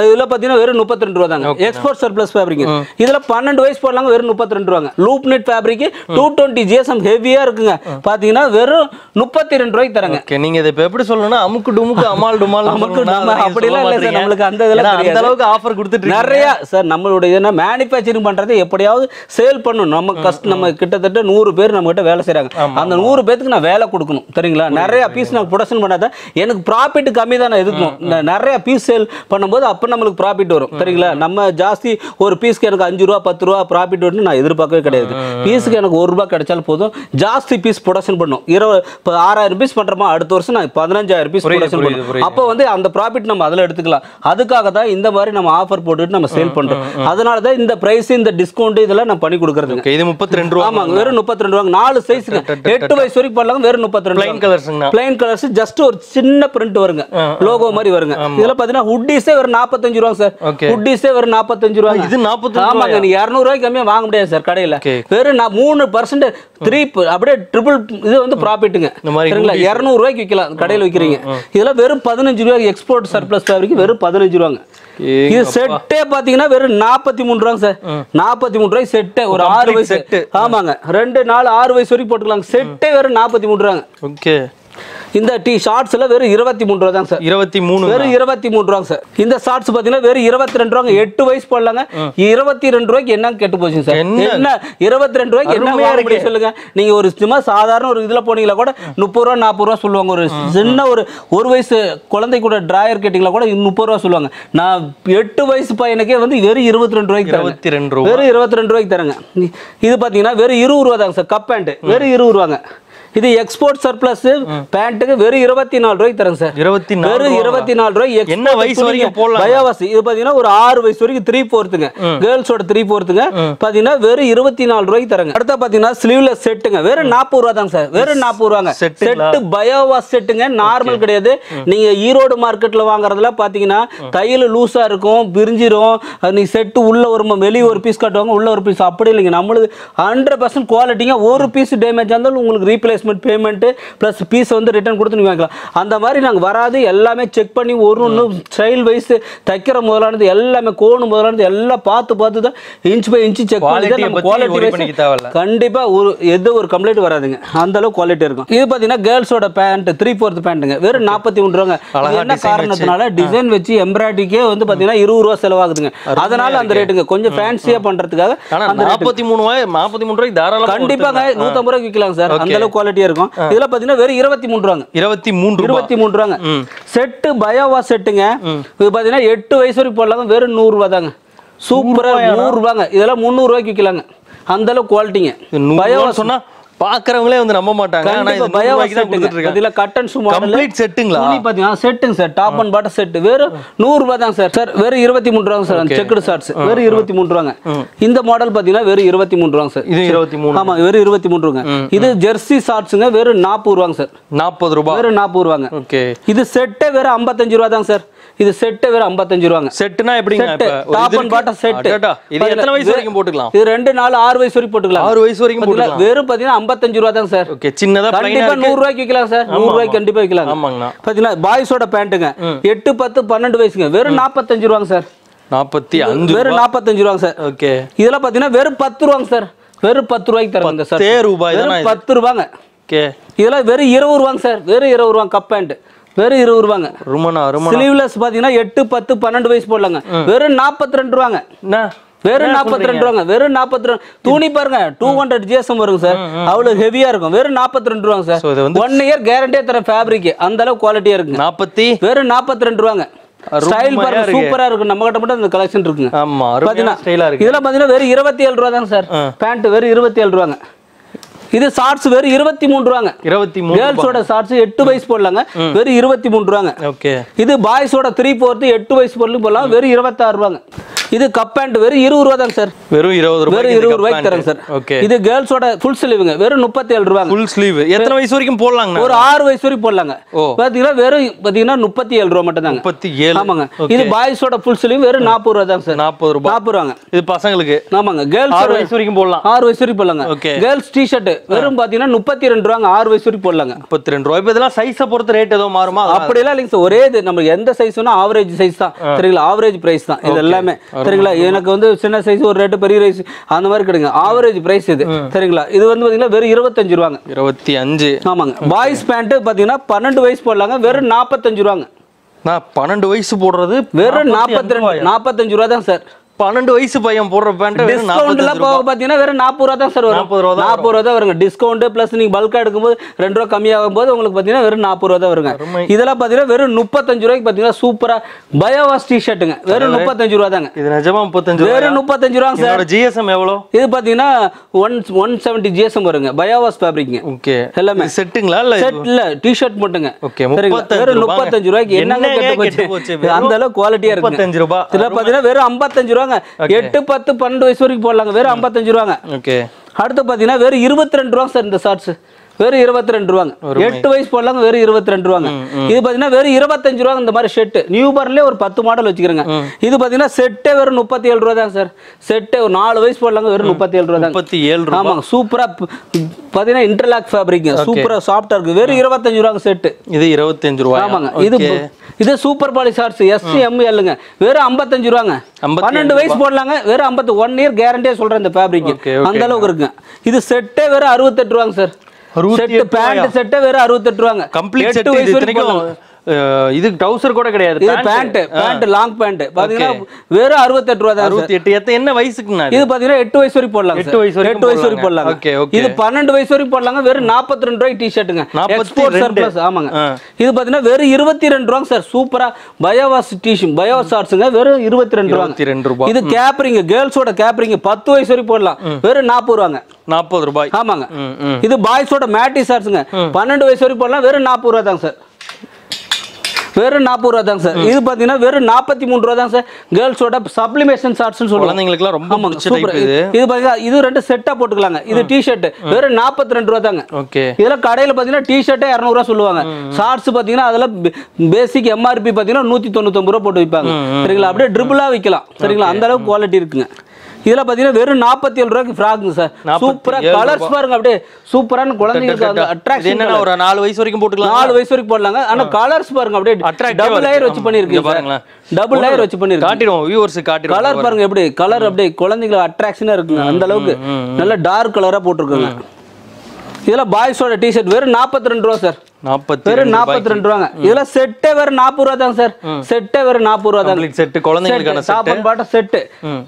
A: இதுல பாத்தீங்கன்னா வெறும் முப்பத்தி ரெண்டு ரூபா தாங்க எக்ஸ்போர்ட் சர்ப்ளஸ் ஃபேப்ரிக் இதுல பன்னெண்டு வயசு போடலாங்க வெறும் முப்பத்தி ரெண்டு ரூபாங்க loop net fabric two twenty GSM ஹெவியா இருக்குங்க. பாத்தீங்கன்னா வெறும் முப்பத்தி ரெண்டு ரூபாய்க்கு தரங்க.
B: நீங்க இதை இப்ப எப்படி சொல்லணும்னா அமுக்கு டுமுக்கு அமால் டுமால்
A: அமுக்கு அப்படிலாம் இல்ல சார், நம்மளுக்கு அந்த இதெல்லாம்
B: அந்த. அளவுக்கு ஆஃபர் கொடுத்துட்டு.
A: நிறைய சார் நம்மளுடைய ஏன்னா மேனுஃபேக்சரிங் பண்றதை எப்படியாவது சேல் பண்ணணும். நம்ம கஷ்ட நம்ம கிட்டத்தட்ட நூறு பேர் நம்ம கிட்ட வேலை செய்றாங்க. அந்த நூறு பேத்துக்கு நான் வேலை கொடுக்கணும். சரிங்களா? நிறைய பீஸ் நான் ப்ரொடக்ஷன் பண்ணாத எனக்கு ப்ராஃபிட் கம்மி தான் நான் ந- நிறைய பீஸ் சேல் பண்ணும்போது அப்போ நம்மளுக்கு ப்ராஃபிட் வரும். சரிங்களா? நம்ம ஜாஸ்தி ஒரு பீஸ்க்கு எனக்கு அஞ்சு ரூபா பத்து ரூபா ப்ராஃபிட் வரும்னு நான் எதிர்பார்க்கவே கிடையாது. பீஸுக்கு எனக்கு ஒரு ரூபா கிடைச்சாலும் போதும். ஜாஸ்தி பீஸ் ப்ரொடக்ஷன் பண்ணும். இருபது இப்போ ஆறாயிரம் பீஸ் பண்றோமா? அடுத்த வருஷம் நான் பதினஞ்சாயிரம் பீஸ் ப்ரொடக்ஷன் பண்ணும்.
B: புரியுது.
A: அப்போ வந்து அந்த ப்ராஃபிட் நம்ம அதில் எடுத்துக்கலாம். அதுக்காக தான் இந்த மாதிரி நம்ம ஆஃபர் போட்டுட்டு நம்ம சேல் பண்றோம். அதனால தான் இந்த பிரைஸ் இந்த டிஸ்கவுண்ட் இதெல்லாம் நான் பண்ணி கொடுக்குறதுங்க.
B: ஓகே இது முப்பத்தி ரெண்டு ரூபா
A: ஆமாங்க வெறும் முப்பத்தி ரெண்டு ரூபாங்க. நாலு சைஸுங்க எட்டு வயசு வரைக்கும் பண்ணலாம் வெறும் முப்பத்தி ரெண்டு
B: பிளைன் கலர்ஸ்ங்கண்ணா
A: பிளைன் கலர்ஸ் ஜஸ்ட் ஒரு சின்ன பிரிண்ட் வருங்க. லோகோ மாதிரி வருங்க. இதுல பாத்தீங்கன்னா ஹுட்டிஸே ஒரு நாற்பத்தஞ்சு ரூபா சார். ஹுட்டிஸே ஒரு நாற்பத்தஞ்சு ரூபா
B: இது நாற்பத்தஞ்சு
A: ஆமாங்க நீ இரநூறுவாய்க்கு கம்மியா வாங்க முடியாது சார் கடையில. வெறும் நான் மூணு பர்சன்ட் த்ரீ அப்படியே ட்ரிபிள் இது வந்து ப்ராஃபிட்டுங்க சரிங்களா? இரநூறுவாய்க்கு விற்கலாம் கடையில் விற்கிறீங்க இதெல்லாம் வெறும் பதினஞ்சு ரூபாய்க்கு எக்ஸ்போர்ட் சர்ப்ளஸ் ஃபேப்ரிக் வெறும் பதினஞ்சு ரூபாங்க. இது செட்டே பாத்தீங்கன்னா வெறும் நாற்பத்தி மூணு ரூபாங்க சார். நாற்பத்தி மூணு ரூபாய் செட்டே ஒரு ஆறு வயசு.
B: set.
A: ஆமாங்க. ரெண்டு நாலு ஆறு வயசு வரைக்கும் போட்டுக்கலாம் செட்டே வெறும் நாற்பத்தி மூணு ரூபாங்க.
B: ஓகே
A: இந்த டீ ஷார்ட்ஸ் எல்லாம் வெறும் இருபத்தி மூணு ரூபா தான் சார்.
B: இருபத்தி மூணு
A: வெறும் இருபத்தி மூணு ரூபாங்க சார். இந்த ஷார்ட்ஸ் பாத்தீங்கன்னா வெறும் இருபத்தி ரெண்டு ரூபாங்க எட்டு வயசு போடலாங்க. இருபத்தி ரெண்டு ரூபாய்க்கு என்ன கெட்டு போச்சுங்க சார்?
B: என்ன?
A: இருபத்தி ரெண்டு ரூபாய்க்கு என்ன முடியும் சொல்லுங்க. நீங்க ஒரு சும்மா சாதாரண ஒரு இதுல போனீங்களா கூட முப்பது ரூபா நாற்பது ரூபா சொல்லுவாங்க. ஒரு சின்ன ஒரு ஒரு வயசு குழந்தை கூட டிராயர் கேட்டிங்களா கூட முப்பது ரூபா சொல்லுவாங்க. நான் எட்டு வயசு பையனுக்கே வந்து வெறும் இருபத்தி ரெண்டு ரூபாய்க்கு
B: இருபத்தி ரெண்டு ரூபா.
A: வெறும் இருபத்தி ரெண்டு ரூபாய்க்கு தரேங்க. இது பாத்தீங்கன்னா வெறும் இருபது ரூபா தாங்க சார் கப் பேண்ட் வெறும் இருபது ரூபாங்க இது எக்ஸ்போர்ட் சர்ப்ளஸ் பேண்ட்டுக்கு வெறும் இருபத்தி நாலு ரூபாய்க்கு தரேங்க சார்.
B: இருபத்தி
A: வெறும் இருபத்தி நாலு ரூபாய்
B: என்ன வயசு வரைக்கும் போடலாம்?
A: பயோவாசி. இது பாத்தீங்கன்னா ஒரு ஆறு வயசு வரைக்கும் த்ரீ போர்த்துங்க கேர்ள்ஸோட த்ரீ போர்த்துங்க பாத்தீங்கன்னா வெறும் இருபத்தி நாலு ரூபாய்க்கு தரங்க அடுத்த பாத்தீங்கன்னா ஸ்லீவ்லெஸ் செட்டுங்க வெறும் நாற்பது ரூபா தாங்க சார். வெறும் நாற்பது ரூபாங்க? செட்டு பயோவாஸ் செட்டுங்க நார்மல் கிடையாது. நீங்க ஈரோடு மார்க்கெட்ல வாங்குறதுல பாத்தீங்கன்னா தையல் லூஸா இருக்கும் பிரிஞ்சிரும். நீ செட்டு உள்ள ஒரு வெளியே ஒரு பீஸ் காட்டுவாங்க உள்ள ஒரு பீஸ் அப்படி இல்லைங்க. நம்மளுக்கு ஹண்ட்ரட் பர்சன்ட் குவாலிட்டிங்க ஒரு பீஸ் டேமேஜ் இருந்தாலும் உங்களுக்கு ரீப்ளேஸ்மெண்ட் பேமெண்ட் ப்ளஸ் பீஸ் வந்து ரிட்டர்ன் கொடுத்து நீங்க வாங்கிக்கலாம் அந்த மாதிரி நாங்க வராது எல்லாமே செக் பண்ணி ஒரு ஒன்று ஸ்டைல் வைஸ் தைக்கிற முதலானது எல்லாமே கோணு முதலானது எல்லாம் பார்த்து பார்த்து தான் இன்ச் பை இன்ச் செக் பண்ணி நம்ம குவாலிட்டி
B: பண்ணிக்க தேவையில்ல.
A: கண்டிப்பா ஒரு எந்த ஒரு கம்ப்ளைண்ட் வராதுங்க. அந்த அளவுக்கு குவாலிட்டி இருக்கும். இது பாத்தீங்கன்னா கேர்ள்ஸோட பேண்ட் த்ரீ ஃபோர்த் பேண்ட்டுங்க வெறும் நாற்பத்தி மூணு ரூபாங்க. என்ன காரணத்தினால டிசைன் வச்சு எம்ப்ராய்டிக்கே வந்து பாத்தீங்கன்னா இருபது ரூபா செலவாகுதுங்க. அதனால அந்த ரேட்டுங்க கொஞ்சம் ஃபேன்சியா பண்றதுக்காக.
B: நாற்பத்தி மூணு நாற்பத்தி மூணு ரூபாய்க்கு தாராளமா
A: கண்டிப்பாங்க நூத்தம்பது ரூபாய்க்கு விற்கலாம் சார். அந்த அளவுக்கு குவாலிட்டியா இருக்கும். இதுல பாத்தீங்கன்னா வெறும் இருபத்தி மூணு ரூபாங்க.
B: இருபத்தி மூன்று ரூபாய்
A: இருபத்தி மூணு ரூபாங்க. செட்டு பயோவா செட்டுங்க இது பாத்தீங்கன்னா எட்டு வயசு வரைக்கும் போடலாங்க வெறும் நூறு ரூபா தாங்க சூப்பரா நூறு ரூபாங்க. இதெல்லாம் முந்நூறு ரூபாய்க்கு விற்கலாங்க அந்த அளவுக்கு குவாலிட்டிங்க
B: ரூபாய் சொன்னா பாக்குறவங்களே வந்து நம்ப மாட்டாங்க. ஆனா இது
A: இதுல
B: கம்ப்ளீட் செட்டுங்களா
A: துணி பாத்தீங்கன்னா செட்டுங்க sir top and bottom set வெறும் நூறு ரூபாய் தான் சார் சார் வெறும் இருபத்தி மூணு ரூபாங்க சார் செக்குடு ஷார்ட்ஸ் வெறும் இருபத்தி மூணு ரூபாங்க. இந்த மாடல் பாத்தீங்கன்னா வெறும் இருபத்தி மூணு ரூபாங்க சார்
B: இது இருபத்தி மூணு.
A: ஆமா வெறும் இருபத்தி மூணு ரூபாங்க. இது ஜெர்சி ஷார்ட்ஸுங்க வெறும் நாற்பது ரூபாங்க சார்
B: நாற்பது ரூபாய்
A: வெறும் நாற்பது ரூபாங்க.
B: ஓகே.
A: இது செட்டே வெறும் ஐம்பத்தஞ்சு ரூபா தான் சார் இது செட்டே வெறும் ஐம்பத்தஞ்சு ரூபாங்க.
B: செட்டுனா ஒரு
A: டாப் அண்ட் பாட்டம் செட்
B: இது எத்தனை வயசு வரைக்கும் போட்டுக்கலாம்?
A: இது ரெண்டு நாலு ஆறு வயசு வரைக்கும் போட்டுக்கலாம்.
B: ஆறு வயசு வரைக்கும்? போட்டுக்கலாம்.
A: வெறும் பாத்தீங்கன்னா ஐம்பத்தஞ்சு ரூபா தான் சார்.
B: ஓகே சின்னதா பிளைனா
A: கண்டிப்பா
B: இருக்கு.
A: நூறு ரூபாய்க்கு விற்கலாம் சார். நூறு ரூபாய்க்கு கண்டிப்பா விற்கலாம்
B: ஆமாங்கண்ணா.
A: பாத்தீங்களா பாய்ஸோட பேண்ட்டுங்க எட்டு பத்து பன்னெண்டு வயசுங்க. வெறும் நாற்பத்தஞ்சு ரூபாங்க சார்.
B: நாற்பத்தி அஞ்சு
A: வெறும் நாற்பத்தஞ்சு ரூபாங்க சார்.
B: ஓகே.
A: இதெல்லாம் பாத்தீங்கன்னா வெறும் பத்து ரூபாங்க சார். வெறும் பத்து ரூபாய்க்கு தருவாங்க சார்.
B: ரூபாய்?
A: பத்து ரூபாங்க.
B: ஓகே.
A: இதெல்லாம் வெறும் இருபது ரூபாங்க சார். வெறும் இருபது ரூபாங்க கப் பேண்ட் வெறும் இருபது ரூபாங்க.
B: ருமனா
A: ஸ்லீவ்லெஸ் பாத்தீங்கன்னா எட்டு பத்து பன்னெண்டு வயசு போடலாங்க. வெறும் நாற்பத்தி ரெண்டு ரூபாங்க.
B: என்ன?
A: வெறும் நாற்பத்தி ரெண்டு ரூபாங்க வெறும் நாற்பத்தி ரெண்டு துணி பாருங்க டூ ஹண்ட்ரட் ஜிஎஸ்எம் வருங்க சார். அவ்வளவு ஹெவியா இருக்கும். வெறும் நாற்பத்தி ரெண்டு ரூபாங்க சார். ஒன் இயர் கேரண்டியா தர ஃபேப்ரிக் அந்த அளவுக்கு குவாலிட்டியா இருக்குங்க.
B: நாற்பத்தி?
A: வெறும் நாற்பத்தி ரெண்டு ரூபாங்க. ஸ்டைல் பாருங்க
B: இருக்கு.
A: சூப்பரா இருக்கும் நம்ம கிட்ட மட்டும் இந்த கலெக்ஷன் இருக்குங்க.
B: ஆமா
A: பாத்தீங்கன்னா
B: இருக்கு.
A: இதெல்லாம் பாத்தீங்கன்னா வெறும் இருபத்தி ஏழு ரூபா தாங்க சார் பேண்ட் வெறும் இருபத்தி ஏழு ரூபாங்க. இது ஷார்ட்ஸ் வெறும் இருபத்தி மூணு ரூபாங்க
B: இருபத்தி மூணு
A: கேர்ள்ஸோட ஷார்ட்ஸ் எட்டு வயசு போடலாங்க. வெறும் இருபத்தி மூணு ரூபாங்க.
B: ஓகே.
A: இது பாய்ஸோட த்ரீ ஃபோர்த்து எட்டு வயசு பொருள் போடலாம். வெறும் இருபத்தாறு ரூபாங்க. இது கப் பேண்ட் வெறும் இருபது ரூபா தாங்க சார்
B: வெறும் இருபது ரூபாய்
A: வெறும் இருபது ரூபாய்க்கு தரேங்க சார்
B: ஓகே
A: இது கேர்ள்ஸோட ஃபுல் ஸ்லீவுங்க வெறும் முப்பத்தி ஏழு ரூபாங்க
B: ஃபுல் ஸ்லீவ் எத்தனை வயசு வரைக்கும் போடலாங்கண்ணா
A: ஒரு ஆறு வயசு வரைக்கும் போடலாங்க. பாத்தீங்கன்னா வெறும் பாத்தீங்கன்னா முப்பத்தி ஏழு ரூபா மட்டும் தாங்க
B: முப்பத்தி ஏழு
A: ஆமாங்க இது பாய்ஸோட ஃபுல் ஸ்லீவ் வெறும் நாற்பது ரூபா தாங்க சார்
B: நாற்பது ரூபாய்.
A: நாற்பது ரூபாங்க.
B: இது பசங்களுக்கு?
A: ஆமாங்க. கேர்ள்ஸ்
B: ஆறு வயசு வரைக்கும் போடலாம்.
A: ஆறு வயசு வரைக்கும் போடலாங்க.
B: Okay.
A: கேர்ள்ஸ் டி ஷர்ட் வெறும் பாத்தீங்கன்னா முப்பத்தி ரெண்டு ரூபாங்க. ஆறு வயசு வரைக்கும் போடலாங்க.
B: முப்பத்தி ரெண்டு ரூபாய். இப்போ இதெல்லாம் சைஸை பொறுத்து ரேட் ஏதோ மாறுமா?
A: அப்படியெல்லாம் இல்லைங்க சார் ஒரே இது. நம்ம எந்த சைஸ்னா ஆவரேஜ் சைஸ் தான். சரிங்களா? ஆவரேஜ் பிரைஸ் தான். இது எல்லாமே. சரிங்களா எனக்கு வந்து சின்ன சைஸ் ஒரு ரேட்டு பெரிய சைஸ் அந்த மாதிரி கிடைங்க. ஆவரேஜ் பிரைஸ் இது. சரிங்களா இது வந்து பாத்தீங்கன்னா வெறும் இருபத்தஞ்சு ரூபாங்க.
B: இருபத்தி அஞ்சு.
A: ஆமாங்க. பாய்ஸ் பேண்ட் பாத்தீங்கன்னா பன்னெண்டு வயசு போடலாங்க. வெறும் நாற்பத்தஞ்சு ரூபாங்க.
B: நான் பன்னெண்டு வயசு போடுறது
A: வெறும்
B: நாற்பத்தி
A: ரெண்டு நாற்பத்தஞ்சு ரூபா தான் சார்
B: பன்னெண்டு வயசு பையன் போடுற பேண்ட் வெறும்
A: டிஸ்கவுண்ட்ல
B: நாற்பத்தஞ்சு
A: போக பாத்தீங்கன்னா வெறும் நாற்பது ரூபா தான் சார் வரும்.
B: நாற்பது ரூபா தான்
A: நாற்பது ரூபா தான் வருங்க. டிஸ்கவுண்ட் பிளஸ் நீங்க பல்கா எடுக்கும்போது ரெண்டு ரூபா கம்மியாகும் போது உங்களுக்கு பாத்தீங்கன்னா வெறும் நாற்பது ரூபா தான் வருங்க. இதெல்லாம் பாத்தீங்கன்னா வெறும் முப்பத்தஞ்சு ரூபாய்க்கு பாத்தீங்கன்னா சூப்பரா பயோவாஸ் டி ஷர்ட்டுங்க வெறும் முப்பத்தஞ்சு ரூபா தாங்க.
B: இது நிஜமா முப்பத்தஞ்சு?
A: வெறும் முப்பத்தஞ்சு ரூபாங்க சார்
B: ஜிஎஸ்எம் எவ்வளோ?
A: இது பாத்தீங்கன்னா ஒன் ஒன் செவன்ட்டி ஜிஎஸ்எம் வருங்க. பயோவாஸ் ஃபேப்ரிக்ங்க
B: ஓகே
A: எல்லாமே.
B: செட்டுங்களா இல்ல
A: செட் இல்ல. T shirt மட்டுங்க?
B: 35
A: வெறும். முப்பத்தஞ்சு ரூபாய்க்கு என்னங்க கெட்டு
B: போச்சு?
A: அந்த அளவுக்கு குவாலிட்டியா இருக்கு
B: 35 ரூபாய்.
A: இதுல பாத்தீங்கன்னா வெறும் ஐம்பத்தஞ்சு ரூபாங்க. எட்டு பத்து பன்னெண்டு வயசு வரைக்கும் போடலாங்க. வெறும் ஐம்பத்தஞ்சு ரூபாங்க.
B: ஓகே
A: அடுத்து பாத்தீங்கன்னா வெறும் இருபத்தி ரெண்டு ரூபாங்க சார் இந்த ஷார்ட்ஸ் வெறும் இருபத்தி ரெண்டு ரூபாங்க எட்டு வயசு போடலாங்க வெறும் இருபத்தி ரெண்டு ரூபாங்க இது பாத்தீங்கன்னா வெறும் இருபத்தஞ்சு ரூபாங்க இந்த மாதிரி ஷெட் நியூ பார்ன்லயே ஒரு பத்து மாடல் வச்சுக்கிறேங்க. இது பாத்தீங்கன்னா செட்டே வெறும் முப்பத்தி ஏழு ரூபா தான் சார் செட்டே ஒரு நாலு வயசு போடலாங்க வெறும் முப்பத்தி ஏழு ரூபா தாங்க
B: முப்பத்தி ஏழு ரூபா.
A: ஆமாங்க சூப்பரா ப- பாத்தீங்கன்னா இன்டர்லாக் ஃபேப்ரிக் சூப்பரா சாஃப்டா இருக்கு. வெறும் இருபத்தஞ்சு ரூபாங்க செட்டு
B: இது இருபத்தஞ்சு ரூபாய்?
A: ஆமாங்க. இது இது சூப்பர் பாலி ஷார்ட்ஸ் எஸ்சி எம்எல்லுங்க வெறும் ஐம்பத்தஞ்சு ரூபாங்க.
B: 57
A: பன்னெண்டு வயசு போடலாங்க வெறும் ஐம்பத்து ஒன் இயர் கேரண்டியா சொல்றேன் இந்த ஃபேப்ரிக். அந்த அளவுக்கு இருக்குங்க. இது செட்டே வெறும் அறுபத்தெட்டு ரூபாங்க சார்
B: 68
A: செட்டு பேண்ட் செட்டே வெறும் அறுபத்தெட்டு ரூபாங்க.
B: கம்ப்ளீட்
A: எட்டு
B: செட் இது டவுசர் கூட கிடையாது
A: இது பேண்ட் பேண்ட் லாங் பேண்ட் பாத்தீங்கன்னா வெறும் அறுபத்தெட்டு ரூபா.
B: அறுபத்தி எட்டு எத்த என்ன வயசுக்குண்ணா இது?
A: பாத்தீங்கன்னா எட்டு வயசு வரைக்கும் போடலாம்
B: எட்டு வயசு
A: எட்டு வயசு வரைக்கும். போடலாம்
B: okay.
A: இது பன்னெண்டு வயசு வரைக்கும் போடலாங்க. வெறும் நாற்பத்தி ரெண்டு ரூபாய்க்கு டி ஷர்ட்டுங்க
B: 42
A: எக்ஸ்போர்ட் சர்ப்ளஸ் ஆமாங்க. இது பாத்தீங்கன்னா வெறும் இருபத்தி ரெண்டு ரூபாங்க சார். சூப்பரா பயோவாஸ் டிஷர்ட் பயோவாஸ் ஷார்ட்ஸுங்க வெறும் இருபத்தி ரெண்டு
B: இருபத்தி ரெண்டு ரூபாய்
A: இது கேப்ரிங்க கேர்ள்ஸோட கேப்ரிங்க பத்து வயசு வரைக்கும் போடலாம். வெறும் நாற்பது ரூபாங்க.
B: நாற்பது ரூபாய்.
A: ஆமாங்க. இது பாய்ஸோட மேட்டி ஷார்ட்ஸுங்க பன்னெண்டு வயசு வரைக்கும் போடலாம். வெறும் நாற்பது ரூபா தாங்க சார். வெறும் நாற்பது ரூபா தாங்க சார். இது பாத்தீங்கன்னா வெறும் நாற்பத்தி மூணு ரூபா தாங்க சார். கேர்ள்ஸோட சப்ளிமேஷன் ஷார்ட்ஸ்னு சொல்லுவாங்க
B: குழந்தைங்களுக்குலாம் ரொம்ப
A: சூப்பர்.
B: இது
A: பாத்தீங்கன்னா இது ரெண்டு செட்டா போட்டுக்கலாங்க. இது டி ஷர்ட் வெறும் நாற்பத்தி ரெண்டு ரூபா தாங்க.
B: ஓகே.
A: இதெல்லாம் கடையில் பார்த்தீங்கன்னா டி ஷர்ட்டே இரநூறுவா சொல்லுவாங்க. ஷார்ட்ஸ் பார்த்தீங்கன்னா அதெல்லாம் பேசிக் எம்ஆர்பி பார்த்தீங்கன்னா நூற்றி தொண்ணூத்தொம்பது ரூபா போட்டு விற்பாங்க சரிங்களா? அப்படியே ட்ரிபிளாக விற்கலாம் சரிங்களா? அந்த அளவுக்கு குவாலிட்டி இருக்குங்க. இதெல்லாம் பார்த்தீங்கன்னா வெறும் நாற்பத்தி ஏழு ரூபாய்க்கு ஃப்ராக்குங்க சார்
B: 47
A: சூப்பராக கலர்ஸ் பாருங்க அப்படியே சூப்பரான குழந்தைங்களுக்கு அந்த அட்ராக்ஷன்
B: ஒரு நாலு வயசு வரைக்கும் போட்டுக்கலாம்
A: நாலு வயசு வரைக்கும் போடலாங்க. ஆனா கலர்ஸ் பாருங்க அப்படியே டபுள். லேயர் வச்சு பண்ணிருக்கீங்க
B: பாருங்களேன்.
A: டபுள் லேயர் வச்சு பண்ணிருக்கீங்க
B: காட்டிடுவோம் வியூவர்ஸ் காட்டிடுவோம்.
A: கலர் பாருங்க எப்படி கலர் அப்படியே குழந்தைங்களுக்கு அட்ராக்ஷனா இருக்குங்க. அந்த அளவுக்கு நல்ல டார்க் கலரா போட்டிருக்காங்க. இதெல்லாம் பாய்ஸோட டிஷர்ட் வெறும் நாற்பத்தி ரெண்டு ரூபா சார் வெறும் நாற்பத்தி ரெண்டு ரூபாங்க. இதெல்லாம் செட்டே வெறும் நாற்பது ரூபா தாங்க சார். செட்டே வெறும் நாற்பது ரூபா தாங்க.
B: கம்ப்ளீட் செட் குழந்தைங்களுக்கான
A: அண்ட் பாட்டம் செட்டு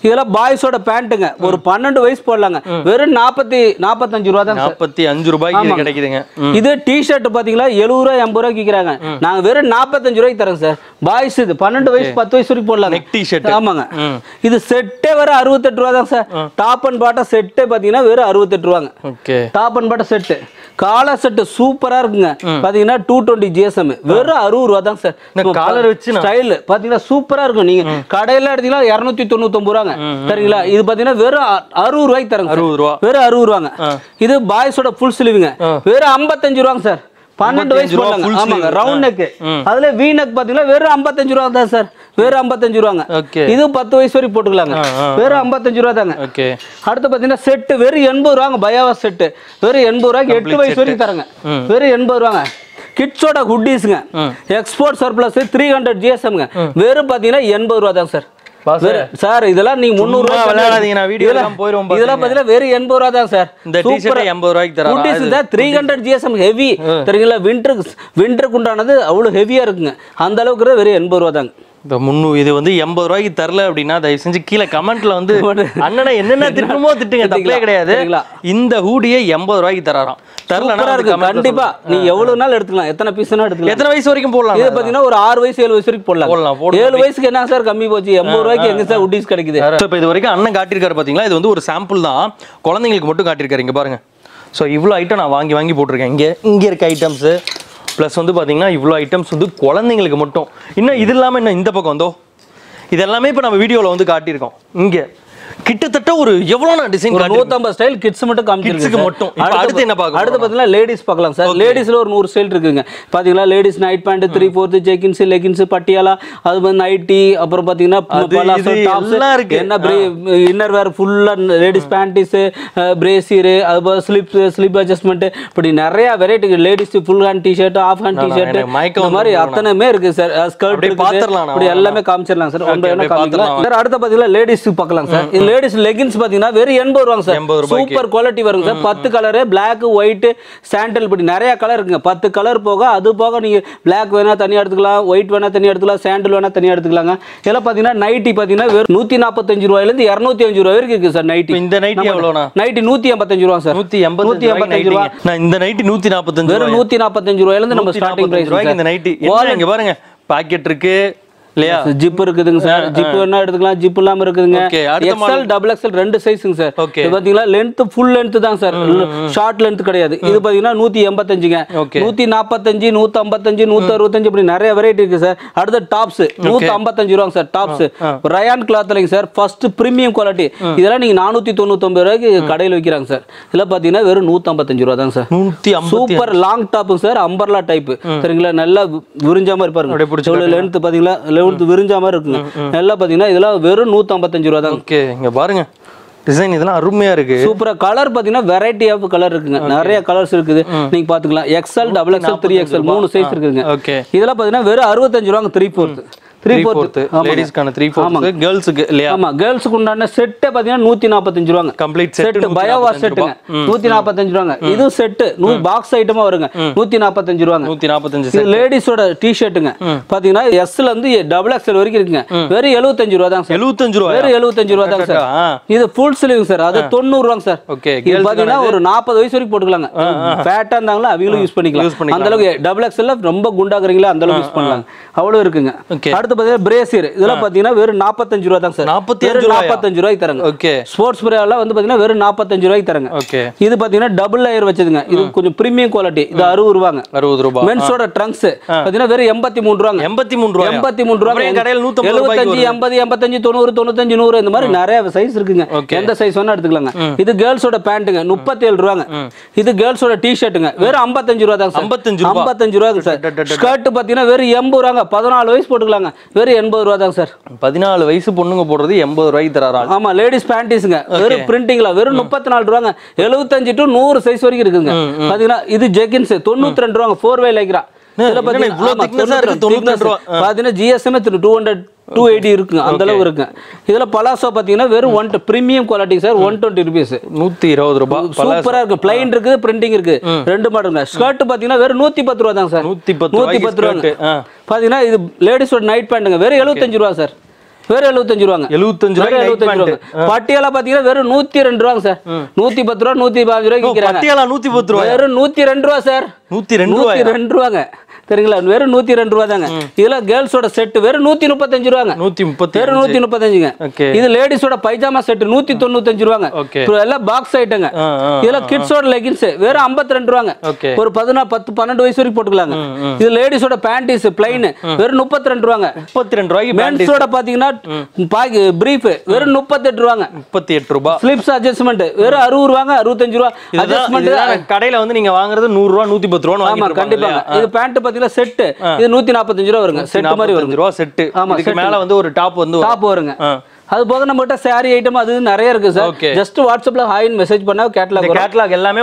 A: இதெல்லாம் பாய்ஸோட பேண்ட்டுங்க ஒரு பன்னெண்டு வயசு போடலாங்க. வெறும் நாற்பத்தி நாற்பத்தஞ்சு ரூபா சார்.
B: நாற்பத்தி அஞ்சு ரூபாய்க்கு கிடைக்குதுங்க.
A: இது டி ஷர்ட் பாத்தீங்களா? எழுபது ரூபா எண்பது ரூபாய்க்கு விற்கிறாங்க. நாங்க வெறும் நாற்பத்தஞ்சு ரூபாய்க்கு தரோம் சார். பாய்ஸ் இது பன்னெண்டு வயசு பத்து வயசு வரைக்கும் போடலாங்க.
B: Neck t-shirt.
A: ஆமாங்க. இது செட்டே வர அறுபத்தெட்டு ரூபா தான் சார். டாப் அண்ட் பாட்டம் செட்டே பாத்தீங்கன்னா வெறும் அறுபத்தெட்டு ரூபாங்க. Top and bottom set collar set சூப்பரா இருக்குங்க. பாத்தீங்கன்னா டூ டுவெண்ட்டி ஜிஎஸ்எம் வெறும் அறுபது ரூபா தான் சார்
B: collar வச்சு
A: ஸ்டைல் பாத்தீங்கன்னா சூப்பரா இருக்கும். நீங்க கடையில எடுத்தீங்கன்னா இருநூத்தி தொண்ணூத்தொன்பது ரூபாங்க. சரிங்களா? இது பாத்தீங்கன்னா வெறும் அறுபது ரூபாய்க்கு தரங்க
B: அறுபது ரூபா.
A: வெறும் அறுபது ரூபாங்க. இது பாய்ஸோட ஃபுல் ஸ்லீவுங்க வெறும் ஐம்பத்தஞ்சு ரூபாங்க சார். பன்னெண்டு வயசு
B: 55 ரூபா
A: போடலாங்க
B: full
A: ஆமாங்க. ரவுண்ட் நெக் அதுல வி நெக் பாத்தீங்கன்னா வெறும் ஐம்பத்தஞ்சு ரூபா தான் சார். வெறும் ஐம்பத்தஞ்சு ரூபாங்க. இது பத்து வயசு வரைக்கும் போட்டுக்கலாங்க. வெறும் ஐம்பத்தஞ்சு ரூபா தாங்க. அடுத்து பாத்தீங்கன்னா செட்டு வெறும் எண்பது ரூபாங்க பயாவா செட்டு வெறும் எண்பது ரூபாய்க்கு எட்டு வயசு வரைக்கும் தரங்க. வெறும் எண்பது ரூபாங்க. கிட்ஸோட ஹுட்டீஸ்ங்க எக்ஸ்போர்ட் சர்ப்ளஸ் த்ரீ ஹண்ட்ரட் ஜிஎஸ்எம்ங்க வெறும் பாத்தீங்கன்னா எண்பது ரூபா தான் சார் சார் இதெல்லாம் நீங்க முந்நூறு
B: சும்மா விளையாடாதீங்க, போயிரும் பாருங்க.
A: இதெல்லாம் பாத்தீங்கன்னா வெறும் எண்பது ரூபா தான் சார்
B: இந்த t-shirt எண்பது ரூபாய்க்கு
A: இந்த த்ரீ ஹண்ட்ரட் ஜிஎஸ்எம் ஹெவி தெரியுங்களா? வின்டருக்கு வின்டருக்கு உண்டானது அவ்வளவு ஹெவியா இருக்குங்க. அந்த அளவுக்கு வெறும் எண்பது ரூபா தாங்க.
B: இந்த முன்னூ இது வந்து எண்பது ரூபாய்க்கு தரல அப்படின்னா தயவு செஞ்சு கீழே கமெண்ட்ல வந்து அண்ணனை என்னென்ன திட்டமோ திட்டுங்க தப்பே கிடையாது? இந்த ஹூடியை எண்பது ரூபாய்க்கு தராராம். வந்து
A: இருக்கு. கண்டிப்பா. நீ எவ்வளவு நாள் எடுத்துக்கலாம்? எத்தனை பீஸ்னா எடுத்துக்கலாம்?
B: எத்தனை வயசு வரைக்கும் போடலாம்?
A: இது பாத்தீங்கன்னா ஒரு ஆறு வயசு ஏழு வயசு வரைக்கும்
B: போடலாம்,
A: போடலாம்
B: போடலாம்.
A: ஏழு வயசுக்கு என்ன சார் கம்மி போச்சு? எண்பது ரூபாய்க்கு எங்க சார் உட்டிஸ் கிடைக்குது?
B: இப்போ இது வரைக்கும் அண்ணன் காட்டியிருக்காரு பாத்தீங்களா? இது வந்து ஒரு சாம்பிள் தான். குழந்தைங்களுக்கு மட்டும் காட்டியிருக்காரு. இங்க பாருங்க. ஸோ இவ்வளோ ஐட்டம் நான் வாங்கி வாங்கி போட்டிருக்கேன். இங்கே இங்கே இருக்க ஐட்டம்ஸு ப்ளஸ் வந்து பார்த்தீங்கன்னா இவ்வளோ ஐட்டம்ஸ் வந்து குழந்தைங்களுக்கு மட்டும். இன்னும் இது இல்லாமல் இன்னும் இந்த பக்கம் வந்தோ? இதெல்லாமே இப்போ நம்ம வீடியோவில் வந்து காட்டியிருக்கோம். இங்கே. கிட்டத்தட்ட ஒரு எவ்வளோ நான் டிசைன்
A: நூத்தம்பது ஸ்டைல் கிட்ஸ் மட்டும் காமிச்சிருக்கு
B: மட்டும். அடுத்து என்ன பார்க்க
A: அடுத்து பாத்தீங்கன்னா லேடிஸ் பார்க்கலாம் சார். லேடிஸ்ல ஒரு நூறு ஸ்டைல் இருக்குங்க. பாத்தீங்கன்னா ladies night pant three fourth jeggings leggings Patiala அது வந்து நைட்டி அப்புறம் பாத்தீங்கன்னா. என்ன இன்னர் வேர் ஃபுல்லா லேடிஸ் பேண்டிஸ் பிரேசியர் அது ஸ்லிப் ஸ்லிப் அட்ஜஸ்ட்மெண்ட் இப்படி நிறைய variety ladies full hand t shirt half hand t shirt
B: மயக்கம்
A: இந்த மாதிரி அத்தனைமே இருக்கு சார். ஸ்கர்ட் இப்படி எல்லாமே காமிச்சிடலாம் சார். அடுத்த பாத்தீங்கன்னா லேடிஸ் பார்க்கலாம் சார். இது லேடிஸ் லெகின்ஸ் பாத்தீங்கன்னா வெறும் எண்பது ரூபாங்க சார்.
B: எண்பது.
A: சூப்பர் குவாலிட்டி வருங்க சார். பத்து கலரு பிளாக் ஒயிட் சாண்டல் இப்படி நிறைய கலர் இருக்குங்க. பத்து கலர் போக அது போக நீங்க பிளாக் வேணா தனியா எடுத்துக்கலாம் ஒயிட் வேணா தனியா எடுத்துக்கலாம் சாண்டல் வேணா தனியா எடுத்துக்கலாங்க. இதெல்லாம் பாத்தீங்கன்னா நைட்டி பாத்தீங்கன்னா வெறும் நூத்தி நாற்பத்தஞ்சு ரூபாயில இருந்து இருநூத்தி அஞ்சு ரூபாய் வரைக்கும் இருக்கு சார் நைட்டி
B: இந்த நைட்டி எவ்வளோண்ணா?
A: நைட்டி நூத்தி எண்பத்தஞ்சு ரூபா சார்.
B: நூத்தி எண்பது
A: நூத்தி எண்பத்தஞ்சு ரூபா.
B: நான் இந்த நைட்டி நூத்தி நாற்பத்தஞ்சு
A: வெறும் நூத்தி நாற்பத்தஞ்சு ரூபாயில இருந்து நம்ம ஸ்டார்டிங் பிரைஸ்
B: இந்த நைட்டி இங்க பாருங்க. பாக்கெட் இருக்கு. இல்லையா?
A: ஜிப் இருக்குதுங்க சார். ஜிப் வேணா எடுத்துக்கலாம். ஜிப் இல்லாம இருக்குதுங்க. எக்ஸ்எல் டபுள் எக்ஸ்எல் ரெண்டு சைஸுங்க சார். இது பாத்தீங்களா லென்த் ஃபுல் லென்த் தான் சார். ஷார்ட் லென்த் கிடையாது. இது பாத்தீங்கன்னா நூத்தி எண்பத்தஞ்சுங்க. நூத்தி நாற்பத்தஞ்சு நூத்தி ஐம்பத்தஞ்சு நூத்தி அறுபத்தஞ்சு இப்படி நிறைய வெரைட்டி இருக்கு சார். அடுத்து டாப்ஸ் நூத்தி ஐம்பத்தஞ்சு ரூபாங்க சார் டாப்ஸ் ரயான் கிளாத்லைங்க சார். ஃபர்ஸ்ட் பிரீமியம் குவாலிட்டி இதெல்லாம் நீங்க நானூத்தி தொண்ணூத்தொன்பது ரூபாய்க்கு கடையில் விற்கிறாங்க சார். இதெல்லாம் பாத்தீங்கன்னா வெறும் நூத்தி ஐம்பத்தஞ்சு ரூபா தாங்க sir. Super long top sir umbrella type சரிங்களா? நல்லா விரிஞ்ச மாதிரி பாருங்க. லென்த் பாத்தீங்களா? லென்த் விரிஞ்ச மாதிரி இருக்குங்க. நல்லா பாத்தீங்கன்னா இதெல்லாம் வெறும் நூத்தி ஐம்பத்தஞ்சு ரூபா தாங்க.
B: ஓகே இங்க பாருங்க. டிசைன் இதெல்லாம் அருமையா இருக்கு.
A: சூப்பரா. கலர் பாத்தீங்கன்னா வெரைட்டி ஆஃப் கலர் இருக்குங்க. நிறைய கலர்ஸ் இருக்குது. நீங்க பாத்துக்கலாம். XL double XL three XL மூணு சைஸ் இருக்குதுங்க.
B: ஓகே.
A: இதெல்லாம் பாத்தீங்கன்னா வெறும் அறுபத்தஞ்சு ரூபாங்க three fourth three
B: three
A: fourth
B: fourth லேடிஸ்க்கான three fourth கேர்ள்ஸுக்கு இல்லையா?
A: ஆமா கேர்ள்ஸுக்கு உண்டான செட்டே பாத்தீங்கன்னா நூத்தி நாற்பத்தஞ்சு ரூபாங்க
B: கம்ப்ளீட் செட்
A: பயோவா செட்டுங்க நூத்தி நாற்பத்தஞ்சு ரூபாங்க இது செட்டு நூ பாக்ஸ் ஐட்டமா வருங்க. நூத்தி நாற்பத்தஞ்சு ரூபாங்க.
B: நூத்தி நாற்பத்தஞ்சு
A: இது லேடிஸோட டிஷர்ட்டுங்க பாத்தீங்கன்னா எஸ்ல இருந்து டபுள் எக்ஸ்எல் வரைக்கும் இருக்குங்க. வெறும் எழுபத்தஞ்சு ரூபா தான் சார்
B: எழுபத்தஞ்சு ரூபாய்?
A: வெறும் எழுபத்தஞ்சு ரூபா தாங்க சார். இது ஃபுல் ஸ்லீவ் சார் அது தொண்ணூறு ரூபாங்க சார்
B: ஓகே
A: இது பாத்தீங்கன்னா ஒரு நாற்பது வயசு வரைக்கும் போட்டுக்கலாங்க. ஃபேட்டா இருந்தாங்களா அவங்களும் யூஸ் பண்ணிக்கலாம். அந்த அளவுக்கு டபுள் எக்ஸ்எல் ரொம்ப குண்டாக்குறீங்களா அந்த அளவுக்கு யூஸ் பண்ணலாம் அவ்வளவு இருக்குங்க.
B: Okay.
A: அடுத்து பாத்தீங்கன்னா பிரேசியர் இதெல்லாம் பாத்தீங்கன்னா வெறும் நாற்பத்தஞ்சு ரூபா தாங்க சார்.
B: 45
A: வெறும்
B: ரூபாயா?
A: நாற்பத்தஞ்சு ரூபாய்க்கு தரங்க.
B: ஓகே.
A: ஸ்போர்ட்ஸ் எல்லாம் வந்து பாத்தீங்கன்னா வெறும் நாற்பத்தஞ்சு ரூபாய்க்கு தரங்க.
B: ஓகே.
A: இது பாத்தீங்கன்னா டபுள் லேயர் வச்சதுங்க. இது கொஞ்சம் பிரீமியம் குவாலிட்டி இது அறுபது ரூபாங்க.
B: அறுபது ரூபாய்
A: மென்ஸோட ட்ரங்க்ஸ் பாத்தீங்கன்னா வெறும் எண்பத்தி மூணு ரூபாங்க.
B: எண்பத்தி மூணு ரூபாய்?
A: எண்பத்தி மூணு
B: என் கடையில் ரூபாய்க்கு
A: எழுபத்தஞ்சு எண்பது எண்பத்தஞ்சு தொண்ணூறு தொண்ணூத்தஞ்சு நூறு இந்த மாதிரி நிறைய சைஸ் இருக்குங்க. எந்த சைஸ் வேணா எடுத்துக்கலாங்க. இது கேர்ள்ஸோட பேண்ட்டுங்க முப்பத்தி ஏழு ரூபாங்க. இது கேர்ள்ஸோட டி ஷர்ட்டுங்க வெறும் ஐம்பத்தஞ்சு ரூபா தாங்க
B: 55 ரூபா.
A: ஐம்பத்தஞ்சு ரூபாங்க சார். ஸ்கர்ட் பாத்தீங்கன்னா வெறும் எண்பது ரூபாங்க. பதினாலு வயசு போட்டுக்கலாங்க. வெறும் எண்பது ரூபா தாங்க சார்.
B: பதினாலு வயசு பொண்ணுங்க போடுறது எண்பது ரூபாய்க்கு தராங்க
A: ஆமா லேடிஸ் பேண்டிஸ்ங்க வெறும் பிரிண்டிங்ல வெறும் முப்பத்தி நாலு ரூபாங்க. எழுபத்தஞ்சு டு நூறு சைஸ் வரைக்கும் இருக்குங்க. பாத்தீங்கன்னா இது ஜெகின்ஸ் தொண்ணூத்தி ரெண்டு ரூபாங்க. ஃபோர் வே லைக்ரா இதுல
B: என்னண்ணே இவ்வளவு
A: ஆமா,
B: thickness ஆ இருக்கு?
A: 92
B: 92 ரூபா.
A: பாத்தீங்கன்னா GSM two hundred two eighty இருக்குங்க அந்த அளவு இருக்குங்க. இதுல பலாசோ பாத்தீங்கன்னா வெறும் one premium quality sir one twenty rupees
B: நூத்தி இருபது ரூபாய்
A: சூப்பரா இருக்கு பிளைன் இருக்கு பிரிண்டிங் இருக்கு. ரெண்டு மாடல் ஷர்ட் பாத்தீங்கன்னா வெறும் நூத்தி பத்து ரூபா தான் சார்
B: நூத்தி பத்து
A: நூத்தி பத்து.
B: ஆ.
A: பாத்தீங்கன்னா இது லேடிஸோட நைட் பேண்ட்டுங்க வெறும் எழுபத்தஞ்சு ரூபா சார் வெறும் எழுபத்தஞ்சு ரூபாங்க.
B: எழுபத்தஞ்சு ரூபாய்
A: எழுபத்தஞ்சு ரூபாங்க. பட்டியாலா பாத்தீங்கன்னா வெறும் நூத்தி ரெண்டு ரூபாங்க சார் நூத்தி பத்து ரூபா நூத்தி பதினஞ்சு ரூபாய்க்கு
B: பட்டியாலா நூத்தி பத்து ரூபாய்?
A: வெறும் நூத்தி ரெண்டு ரூபா சார்
B: நூத்தி ரெண்டு
A: நூத்தி ரெண்டு ரூபாங்க. சரிங்களா வெறும் நூத்தி ரெண்டு ரூபா தாங்க இதுல கேர்ள்ஸோட செட் வெறும் நூத்தி முப்பத்தஞ்சு ரூபாங்க.
B: நூத்தி முப்பத்தி
A: வெறும் நூத்தி முப்பத்தஞ்சுங்க. இது லேடிஸோட பைஜாமா செட் நூத்தி தொண்ணூத்தஞ்சு ரூபாங்க. எல்லாம் பாக்ஸ் ஐட்டங்க இதுல கிட்ஸோட லெகின்ஸ் வெறும் 52 ரெண்டு ரூபாங்க. ஒரு பதினா பத்து பன்னெண்டு வயசு வரைக்கும் போட்டுக்கலாங்க. இது லேடிஸோட பேண்டிஸ் பிளைன் வெறும் முப்பத்தி ரெண்டு ரூபாங்க.
B: முப்பத்தி ரெண்டு ரூபாய்க்கு
A: மென்ஸோட பாத்தீங்கன்னா பிரீஃப் வெறும் முப்பத்தெட்டு ரூபாங்க.
B: முப்பத்தி எட்டு ரூபாய்
A: ஸ்லிப்ஸ் அட்ஜஸ்ட்மெண்ட் வெறும் அறுபது ரூபாங்க அறுபத்தஞ்சு ரூபா. அட்ஜஸ்ட்மெண்ட்
B: கடையில வந்து நீங்க வாங்குறது நூறு ரூபா நூத்தி பத்து ரூபா
A: ஆமா கண்டிப்பாங்க. இது பேண்ட் பாத்தீங்கன்னா செட் இது நூத்தி நாற்பத்தஞ்சு ரூபா வருங்க செட் மாதிரி வருங்க
B: ரூபா செட்டு
A: ஆமா,
B: இதுக்கு. மேல வந்து ஒரு டாப் வந்து.
A: டாப் வருங்க. அது போக நம்ம கிட்ட சாரி ஐட்டம் அது நிறைய இருக்கு சார். ஜஸ்ட் வாட்ஸ்அப்ல ஹாய்னு மெசேஜ் பண்ணா கேட்டலாக்
B: இந்த கேட்லாக் எல்லாமே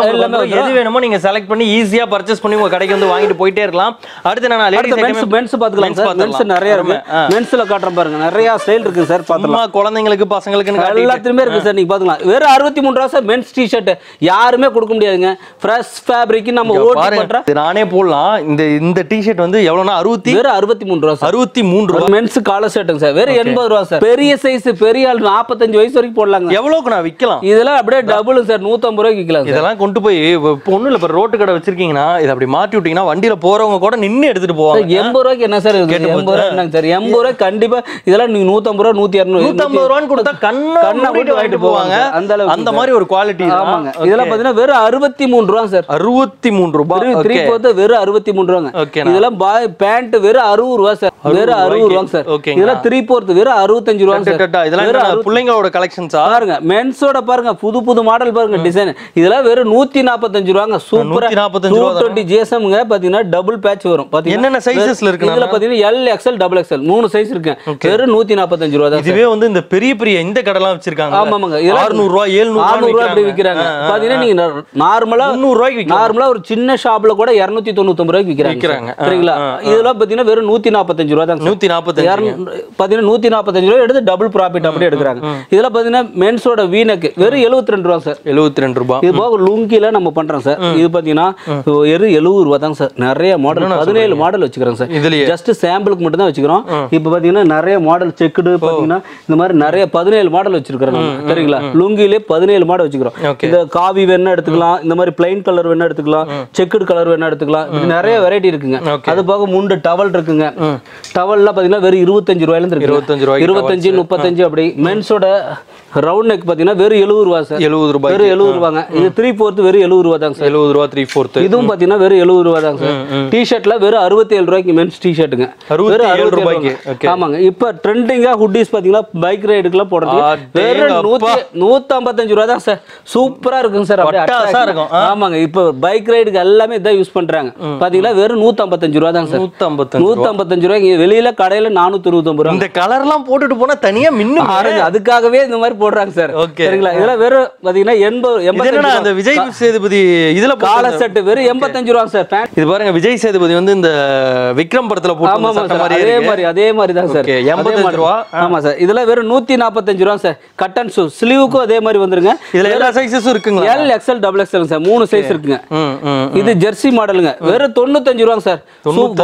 B: எது வேணுமோ நீங்க செலக்ட் பண்ணி ஈஸியா பர்ச்சேஸ் பண்ணி உங்க கடைக்கு வந்து வாங்கிட்டு போயிட்டே இருக்கலாம். அடுத்து நான்
A: அடுத்து மென்ஸ் மென்ஸ் பாத்துக்கலாம் சார் மென்ஸ் நிறைய இருக்கு. மென்ஸ்ல காட்டுறேன் பாருங்க. நிறைய ஸ்டைல் இருக்கு சார் பாத்துக்கலாம்
B: குழந்தைங்களுக்கு பசங்களுக்குன்னு காட்டிட்டு.
A: எல்லாத்துலயுமே இருக்கு சார் நீங்க பாத்துக்கலாம் வெறும் அறுபத்தி மூணு ரூபா சார் மென்ஸ் டி ஷர்ட் யாருமே கொடுக்க முடியாதுங்க. ஃப்ரெஷ் ஃபேப்ரிக் நம்ம ஓட்டி பண்ற
B: நானே போடலாம். இந்த இந்த டிஷர்ட் வந்து எவ்வளவுனா அறுபத்தி
A: வெறும் அறுபத்தி மூணு ரூபா சார்
B: அறுபத்தி மூணு ரூபா.
A: மென்ஸ் காலர் ஷர்ட்டுங்க சார் வெறும் எண்பது ரூபா சார் பெரிய சைஸ் பெரிய ஆள் நாற்பத்தஞ்சு வயசு வரைக்கும் போடலாங்க.
B: எவ்வளவுக்கு நான் விக்கலாம்?
A: இதெல்லாம் அப்படியே டபுள் சார் நூத்தம்பது ரூபாய்க்கு விற்கலாம்
B: இதெல்லாம் கொண்டு போய் ஒண்ணும் இல்ல இப்ப ரோட்டு கடை வச்சிருக்கீங்கன்னா இதை அப்படி மாட்டி விட்டீங்கன்னா வண்டியில போறவங்க கூட நின்னு எடுத்துட்டு போவாங்க.
A: எண்பது ரூபாய்க்கு என்ன சார்? எண்பது ரூபாய் என்னங்க சார் எண்பது ரூபாய் கண்டிப்பா இதெல்லாம் நீங்க நூத்தம்பது ரூபா நூத்தி இரநூறு
B: நூத்தம்பது ரூபான்னு கொடுத்தா கண்ணா
A: கண்ணை
B: மூடிட்டு வாங்கிட்டு போவாங்க.
A: அந்த அளவுக்கு
B: அந்த. மாதிரி ஒரு குவாலிட்டி
A: ஆமாங்க. இதெல்லாம் பாத்தீங்கன்னா வெறும் அறுபத்தி மூணு ரூபா சார்
B: அறுபத்தி மூணு ரூபாய்
A: த்ரீ. போத்து வெறும் அறுபத்தி மூணு ரூபாங்க. இதெல்லாம் பாய் பேண்ட் வெறும் அறுபது ரூபா சார் வெறும் அறுபது ரூபாங்க சார்
B: ஓகேங்க.
A: இதெல்லாம் த்ரீ போர்த்து வெறும் அறுபத்தஞ்சு ரூபாங்க சார்
B: இதெல்லாம் பிள்ளைங்களோட கலெக்ஷன்ஸா
A: பாருங்க மென்ஸோட பாருங்க புது புது மாடல் பாருங்க டிசைன் இதெல்லாம் வெறும் நூத்தி நாற்பத்தஞ்சு ரூபாங்க. சூப்பரா
B: 145
A: டூ
B: ரூபா தான்.
A: டுவெண்ட்டி ஜிஎஸ்எம்ங்க பாத்தீங்கன்னா டபுள் பேட்ச் வரும். பாத்தீங்கன்னா
B: என்னென்ன sizesல இருக்கு
A: இதுல பாத்தீங்கன்னா எல் எக்ஸ்எல் டபுள் எக்ஸ்எல் மூணு சைஸ் இருக்கு. வெறும் நூத்தி நாற்பத்தஞ்சு ரூபா தான்
B: இதுவே வந்து இந்த பெரிய பெரிய இந்த கடைலாம் வச்சிருக்காங்க
A: ஆமாமாங்க. இதெல்லாம்
B: அறுநூறு ரூபாய் எழுநூறு
A: ஆறுநூறு ரூபாய் இப்படி விக்கிறாங்க பாத்தீங்கன்னா நீங்க நார்மலா
B: முந்நூறு ரூபாய்க்கு
A: நார்மலா ஒரு சின்ன ஷாப்ல கூட இருநூத்தி தொண்ணூத்தி ரூபாய்க்கு. சார். சரிங்களா? இதெல்லாம் பாத்தீங்கன்னா வெறும் நூத்தி நாற்பத்தஞ்சு ரூபா தான்
B: நூத்தி நாற்பத்தஞ்சு
A: பாத்தீங்கன்னா நூத்தி நாற்பத்தஞ்சு ரூபாய் எடுத்து டபுள் ப்ராஃபிட் ப்ராஃபிட் அப்படி எடுக்கிறாங்க. இதில் பார்த்தீங்கன்னா மென்ஸோட வீனக்கு வெறும் எழுபத்தி ரெண்டு ரூபா சார்
B: எழுபத்தி ரெண்டு ரூபாய்
A: இது போக லுங்கில நம்ம பண்றோம் சார் இது பாத்தீங்கன்னா வெறும் எழுபது ரூபா தாங்க சார் நிறைய மாடல் பதினேழு மாடல் வச்சுக்கிறோம் சார்
B: இதுலயே?
A: ஜஸ்ட் சாம்பிளுக்கு மட்டும் தான் வச்சுக்கிறோம். இப்போ பாத்தீங்கன்னா நிறைய மாடல் செக்குடு பாத்தீங்கன்னா இந்த மாதிரி நிறைய பதினேழு மாடல் வச்சிருக்கிறோம். சரிங்களா? லுங்கிலே பதினேழு மாடல் வச்சுக்கிறோம். இந்த காவி வேணா எடுத்துக்கலாம் இந்த மாதிரி பிளைன் கலர் வேணா எடுத்துக்கலாம் செக்குடு கலர் வேணா எடுத்துக்கலாம். நிறைய வெரைட்டி இருக்குங்க. அது போக முண்டு டவல் இருக்குங்க. டவல்லாம் பாத்தீங்கன்னா வெறும் இருபத்தஞ்சு ரூபாயில இருந்து இருக்கு.
B: இருபத்தஞ்சு ரூபாய்க்கு
A: இருபத்தஞ்சு முப்பத்தஞ்சு அப்படி மென்ஸோட ரவுண்ட் நெக் பாத்தீங்கன்னா வெறும் எழுபது ரூபா சார்.
B: எழுபது ரூபாய்
A: வெறும் எழுபது ரூபாங்க. இது த்ரீ ஃபோர்த்து வெறும் எழுபது ரூபா தாங்க சார்.
B: எழுபது ரூபா த்ரீ ஃபோர்த்து
A: இதுவும் பாத்தீங்கன்னா வெறும் எழுபது ரூபா தாங்க சார். டிஷர்ட்ல வெறும் அறுபத்தி ஏழு ரூபாய்க்கு மென்ஸ் டிஷர்ட்டுங்க
B: ஏழு
A: 67
B: ரூபாய்க்கு.
A: ஆமாங்க. இப்ப ட்ரெண்டிங்கா ஹுட்டிஸ் பாத்தீங்கன்னா பைக் ரைடுக்குலாம் போடுறது வெறும் நூத்தி ஐம்பத்தஞ்சு ரூபா தான் சார். சூப்பரா இருக்குங்க சார். அப்படியே.
B: இருக்கும்.
A: ஆமாங்க. இப்ப பைக் ரைடுக்கு எல்லாமே இதான் யூஸ் பண்றாங்க. பாத்தீங்கன்னா வெறும் நூத்தி ஐம்பத்தஞ்சு ரூபா தாங்க சார்.
B: நூத்தி ஐம்பத்தஞ்சு
A: ரூபாய்க்கு வெளியில கடையில நானூத்தி இருபத்தொம்பது ரூபா.
B: இந்த கலர்லாம் போட்டுட்டு போனா தனியா மின்னும்
A: அதுக்காகவே இந்த மாதிரி போடுறாங்க சார்.
B: Okay.
A: சரிங்களா? இதெல்லாம் வெறும் பாத்தீங்கன்னா எண்பது எண்பத்தஞ்சு
B: அந்த விஜய் சேதுபதி இதுல
A: கால செட்டு வெறும் எண்பத்தஞ்சு ரூபா சார்
B: இது பாருங்க விஜய் சேதுபதி வந்து இந்த விக்ரம் படத்துல போட்டு
A: அதே. மாதிரி அதே மாதிரி தான் சார்.
B: Okay,
A: அதே
B: 85
A: மாதிரி.
B: ரூபா.
A: ஆமா சார். இதுல வெறும் நூத்தி நாற்பத்தஞ்சு ரூபா சார். கட் அண்ட் ஷூ ஸ்லீவுக்கும் அதே மாதிரி வந்துருங்க.
B: இதுல எல்லா சைஸஸும் இருக்குங்களா?
A: L XL double XL sir. மூணு சைஸ் இருக்குங்க. இது ஜெர்சி மாடலுங்க வெறும் தொண்ணூத்தஞ்சு ரூபாங்க சார்.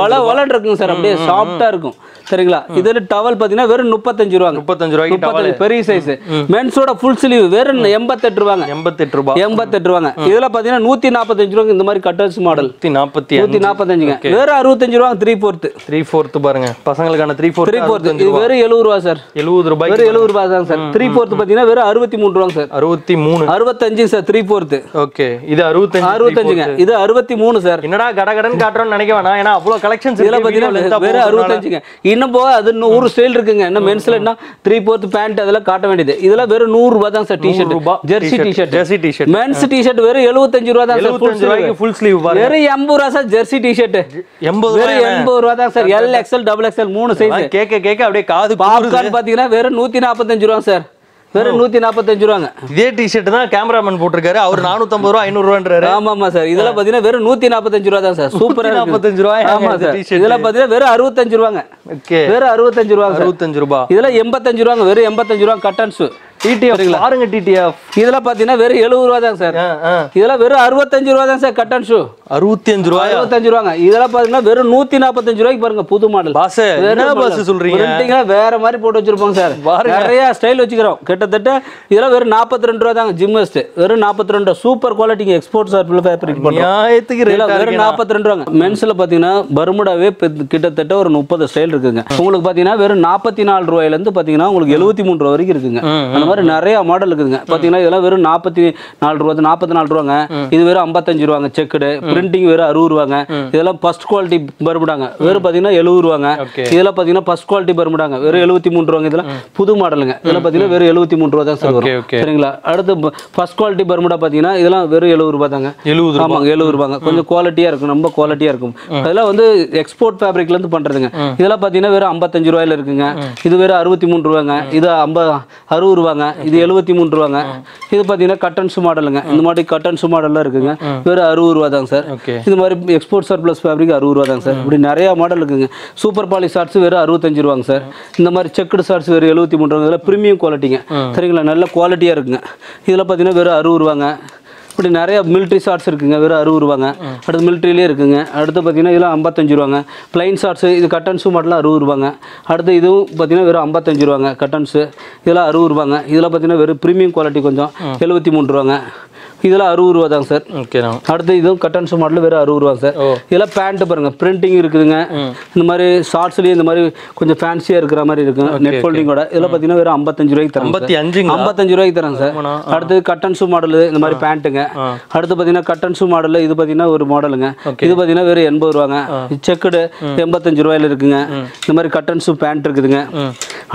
A: வள வளன்னு இருக்குங்க சார். அப்படியே சாஃப்டா இருக்கும். சரிங்களா? இதுல டவல் பாத்தீங்கன்னா வெறும் முப்பத்தஞ்சு ரூபாங்க.
B: முப்பத்தஞ்சு ரூபாய்க்கு
A: பெரிய சைஸ் மென்ஸோட ஃபுல் ஸ்லீவ் வெறும் எண்பத்தெட்டு ரூபாங்க.
B: எண்பத்தெட்டு ரூபாய்
A: எண்பத்தெட்டு ரூபாங்க. இதுல பாத்தீங்கன்னா நூத்தி நாற்பத்தஞ்சு ரூபாங்க இந்த மாதிரி கட்டர்ஸ் மாடல்
B: நாற்பத்தி
A: நூத்தி நாற்பத்தஞ்சுங்க வெறும் அறுபத்தஞ்சு ரூபாங்க த்ரீ ஃபோர்த்து
B: த்ரீ ஃபோர்த்து பாருங்க. பசங்களுக்கான த்ரீ
A: த்ரீ
B: ஃபோர்த்
A: இது வெறும் எழுபது ரூபா சார்.
B: எழுபது ரூபாய்
A: வெறும் எழுபது ரூபா தான் சார். த்ரீ ஃபோர்த்து பார்த்தீங்கன்னா வெறும் அறுபத்தி மூணு ரூபாங்க சார்.
B: அறுபத்தி மூணு
A: அறுபத்தஞ்சு சார் த்ரீ ஃபோர்த்து
B: ஓகே. இது அறுபத்தஞ்சு
A: அறுபத்தஞ்சுங்க இது அறுபத்தி மூணு சார்.
B: என்னடா கடகடன் காட்டுறோம்னு நினைக்க வேணாம் ஏன்னா அவ்வளவு கலெக்ஷன்ஸ்
A: இதெல்லாம் பார்த்தீங்கன்னா வெறும் அறுபத்தஞ்சுங்க. இன்னும் போக அது இன்னும் நூறு ஸ்டைல் இருக்குங்க. இன்னும் மென்ஸ்ல என்ன? த்ரீ ஃபோர்த் பேண்ட் அதெல்லாம் காட்ட வேண்டியது. இதெல்லாம் வெறும் நூறு ரூபா தான் சார் டிஷர்ட்
B: ரூபாய்
A: jersey t shirt
B: jersey t shirt
A: men's t shirt வெறும் எழுபத்தஞ்சு ரூபா தான் சார். ஃபுல்
B: ஸ்லீவ்
A: வெறும் எண்பது ரூபா சார் ஜெர்சி டிஷர்ட்
B: எண்பது
A: வெறும்
B: ரூபாய்
A: எண்பது ரூபா தான் sir. L XL double XL மூணு சைஸ்
B: கேட்க கேட்க அப்படியே காது.
A: பாப்கார்ன் பார்த்தீங்கன்னா வெறும் நூத்தி நாற்பத்தஞ்சு ரூபா சார். வெறும் நூத்தி நாற்பத்தஞ்சு ரூபாங்க.
B: இதே டிஷர்ட் தான் கேமராமேன் போட்டிருக்காரு. அவர் நானூத்தம்பது ரூபா ஐநூறு ரூபான்றாரு.
A: ஆமா ஆமா சார். இதெல்லாம் பாத்தீங்கன்னா வெறும் நூத்தி நாற்பத்தஞ்சு ரூபா தான் சார். சூப்பரா.
B: 145 ரூபாயா
A: ஆமா சார்? இதெல்லாம் பாத்தீங்கன்னா வெறும் அறுபத்தஞ்சு ரூபாங்க. வெறும் அறுபத்தஞ்சு சார்.
B: அறுபத்தஞ்சு ரூபாய்
A: இதெல்லாம் எண்பத்தஞ்சு ரூபாங்க. வெறும் எண்பத்தஞ்சு ரூபா கட்டன்ஸ்
B: டிடிஎஃப் பாருங்க டிடிஎஃப்
A: இதெல்லாம் பாத்தீங்கன்னா வெறும் எழுபது ரூபா தான் சார். இதெல்லாம் வெறும் அறுபத்தஞ்சு ரூபா தான் சார் கட்டன் ஷூ
B: அறுபத்தி அஞ்சு ரூபாயா?
A: அறுபத்தஞ்சு ரூபாங்க. இதெல்லாம் பாத்தீங்கன்னா வெறும் நூத்தி நாற்பத்தஞ்சு ரூபாய்க்கு பாருங்க புது மாடல்
B: பாஸ் என்ன பாஸ் சொல்றீங்க?
A: வேற மாதிரி போட்டு வச்சிருப்போம் சார். நிறைய ஸ்டைல் வச்சுக்கிறோம். கிட்டத்தட்ட இதெல்லாம் வெறும் நாற்பத்தி ரெண்டு ரூபா தாங்க ஜிம் வெஸ்ட் வெறும் நாற்பத்தி ரெண்டு சூப்பர் குவாலிட்டிங்க எக்ஸ்போர்ட் சார்பில் ஃபேப்ரிக்
B: நியாயத்துக்கு ரேட்
A: வெறும் நாற்பத்தி ரெண்டு ரூபாங்க. மென்ஸ்ல பாத்தீங்கன்னா பர்முடாவே கிட்டத்தட்ட ஒரு முப்பது ஸ்டைல் இருக்குங்க. உங்களுக்கு பாத்தீங்கன்னா வெறும் நாற்பத்தி நாலு ரூபாயில இருந்து பாத்தீங்கன்னா உங்களுக்கு எழுபத்தி மூணு ரூபா வரைக்கும் இருக்குங்க. அந்த மாதிரி நிறைய மாடல் இருக்குங்க பாத்தீங்கன்னா இதெல்லாம் வெறும் நாற்பத்தி நாலு ரூபா நாற்பத்தி நாலு ரூபாங்க. இது வெறும் ஐம்பத்தஞ்சு ரூபாங்க செக்குடு. பிரிண்டிங் வெறும் அறுபது ரூபாங்க. இதெல்லாம் ஃபர்ஸ்ட் குவாலிட்டி பர்முடாங்க வெறும் பாத்தீங்கன்னா எழுபது ரூபாங்க. இதெல்லாம் பாத்தீங்கன்னா ஃபர்ஸ்ட் குவாலிட்டி பர்முடாங்க வெறும் எழுபத்தி மூணு ரூபாங்க. இதெல்லாம் புது மாடலுங்க இதெல்லாம் பாத்தீங்கன்னா வெறும் எழுபத்தி மூணு ரூபா தான் சார் வரும். சரிங்களா? அடுத்து ஃபர்ஸ்ட் குவாலிட்டி பர்முடா பாத்தீங்கன்னா இதெல்லாம் வெறும் எழுபது ரூபாய் தாங்க.
B: எழுபது
A: ஆமாங்க எழுபது ரூபாங்க. கொஞ்சம் குவாலிட்டியா இருக்கும். ரொம்ப குவாலிட்டியா இருக்கும். அதெல்லாம் வந்து எக்ஸ்போர்ட் ஃபேப்ரிக்ல இருந்து பண்றதுங்க. இதெல்லாம் பாத்தீங்கன்னா வெறும் ஐம்பத்தஞ்சு ரூபாயில இருக்குங்க. இது வெறும் அறுபத்தி மூணு ரூபாங்க. இது ஐம்பது அறுபது ரூபாங்க. இது எழுபத்தி மூணு ரூபாங்க. இது பாத்தீங்கன்னா கட்டன்ஸ் மாடலுங்க இந்த மாதிரி கட்டன்ஸ் மாடல்லாம் இருக்குங்க. வெறும் அறுபது ரூபா தாங்க சார் இது மாதிரி எக்ஸ்போர்ட் சர்ப்ளஸ் ஃபேப்ரிக் அறுபது ரூபா தாங்க சார். இப்படி நிறைய மாடல் இருக்குங்க. சூப்பர் பாலி ஷார்ட்ஸ் வெறும் அறுபத்தஞ்சு ரூபாங்க சார். இந்த மாதிரி செக்குடு ஷார்ட்ஸ் வெறும் எழுபத்தி மூணு ரூபாங்க. இதெல்லாம் ப்ரீமியம் குவாலிட்டிங்க சரிங்களா? நல்ல குவாலிட்டியா இருக்குங்க. இதில் பார்த்தீங்கன்னா வெறும் அறுபது ரூபாங்க. இப்படி நிறைய மிலிட்ரி ஷார்ட்ஸ் இருக்குங்க. வெறும் அறுபது ரூபாங்க. அடுத்து மிலிட்ரிலேயே இருக்குங்க. அடுத்து பார்த்தீங்கன்னா இதெல்லாம் ஐம்பத்தஞ்சு ரூபாங்க. பிளைன் ஷார்ட்ஸ் இது கட்டன்ஸு மாடலாம் அறுபது ரூபாங்க. அடுத்து இதுவும் பார்த்தீங்கன்னா வெறும் ஐம்பத்தஞ்சு ரூபாங்க. கட்டன்ஸு இதெல்லாம் அறுபது ரூபாங்க. இதெல்லாம் பார்த்தீங்கன்னா வெறும் ப்ரீமியம் குவாலிட்டி கொஞ்சம் எழுபத்தி மூணு ரூபாங்க. இதெல்லாம் அறுபது ரூபா தாங்க சார்.
B: ஓகே நான்.
A: அடுத்து இதுவும் கட்டன்ஸ் மாடல் வெறும் அறுபது ரூபா சார். இதெல்லாம் பேண்ட் பாருங்க பிரிண்டிங் இருக்குதுங்க. இந்த மாதிரி ஷார்ட்ஸ்லயே இந்த மாதிரி கொஞ்சம் ஃபேன்சியா இருக்கிற மாதிரி இருக்குங்க. நெட் ஃபோல்டிங்கோட இதெல்லாம் பார்த்தீங்கன்னா வெறும் ஐம்பத்தஞ்சு ரூபாய்க்கு தரேன்
B: ஐம்பத்தி அஞ்சுங்க
A: ஐம்பத்தஞ்சு ரூபாய்க்கு தரேன் சார். அடுத்து கட்டன்ஸு மாடல் இந்த மாதிரி பேண்ட்டுங்க அடுத்து பார்த்தீங்கன்னா கட்டன்ஸு மாடல் இது பார்த்தீங்கன்னா ஒரு மாடலுங்க இது பார்த்தீங்கன்னா வெறும் எண்பது ரூபாங்க. செக்குடு எண்பத்தஞ்சு ரூபாயில இருக்குங்க. இந்த மாதிரி கட்டன்ஸு பேண்ட் இருக்குதுங்க.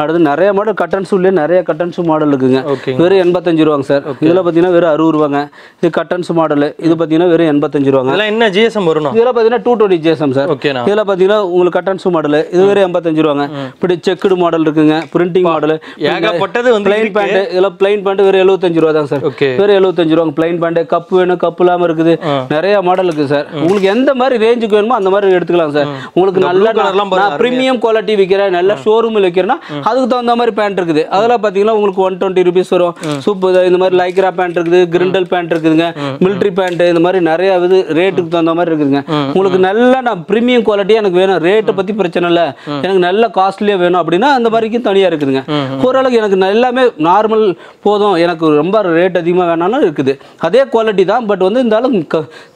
A: அடுத்து நிறைய மாடல் கட்டன்ஸ் உள்ளே நிறைய கட்டன்ஸ் மாடல் இருக்குங்க. வெறும் எண்பத்தஞ்சு ரூபாங்க சார். இதில் பார்த்தீங்கன்னா வெறும் அறுபது ரூபாங்க. இது கட்டன்ஸ் மாடல் இது பார்த்தீங்கன்னா வெறும் எண்பத்தஞ்சு ரூபாங்க.
B: இதெல்லாம் என்ன ஜிஎஸ்எம் வரணும்
A: இதில் பார்த்தீங்கன்னா டூ டுவெண்ட்டி ஜேசம் சார்
B: ஓகேண்ணா
A: இதில் பார்த்தீங்கன்னா உங்களுக்கு கட்டன்ஸ் மாடல் இது வெறும் எண்பத்தஞ்சு ரூபாங்க. இப்படி செக்குடு மாடல் இருக்குங்க பிரிண்டிங் மாடல்
B: ஏகப்பட்டது வந்து
A: பிளைன் பேண்ட் இதெல்லாம் பிளைன் பேண்ட் வெறும் எழுபத்தஞ்சு ரூபா தான் சார் வெறும் எழுபத்தஞ்சு ரூபாங்க. பிளைன் பேண்ட் கப்பு வேணும் கப்பு இல்லாமல் இருக்குது. நிறைய மாடல் இருக்குது சார் உங்களுக்கு எந்த மாதிரி ரேஞ்சுக்கு வேணுமோ அந்த மாதிரி எடுத்துக்கலாம் சார் உங்களுக்கு நல்ல ப்ரீமியம் குவாலிட்டி விற்கிறேன் நல்ல ஷோரூமில் விற்கிறேன்னா அதுக்கு தகுந்த மாதிரி பேண்ட் இருக்குது. அதெல்லாம் பார்த்தீங்கன்னா உங்களுக்கு ஒன் டுவெண்ட்டி ருபீஸ் வரும். சூப்பர் இந்த மாதிரி லைக்ரா பேண்ட் இருக்குது கிரிண்டல் பேண்ட் இருக்குதுங்க. மிலிட்ரி பேண்ட் இந்த மாதிரி நிறைய இது ரேட்டுக்கு தகுந்த மாதிரி இருக்குதுங்க. உங்களுக்கு நல்லா நான் ப்ரீமியம் குவாலிட்டியாக எனக்கு வேணும். ரேட்டை பற்றி பிரச்சனை இல்லை. எனக்கு நல்ல காஸ்ட்லியாக வேணும் அப்படின்னா அந்த மாதிரிக்கும் தனியாக இருக்குதுங்க. ஓரளவுக்கு எனக்கு எல்லாமே நார்மல் போதும். எனக்கு ரொம்ப ரேட் அதிகமாக வேணாலும் இருக்குது. அதே குவாலிட்டி தான் பட் வந்து இருந்தாலும்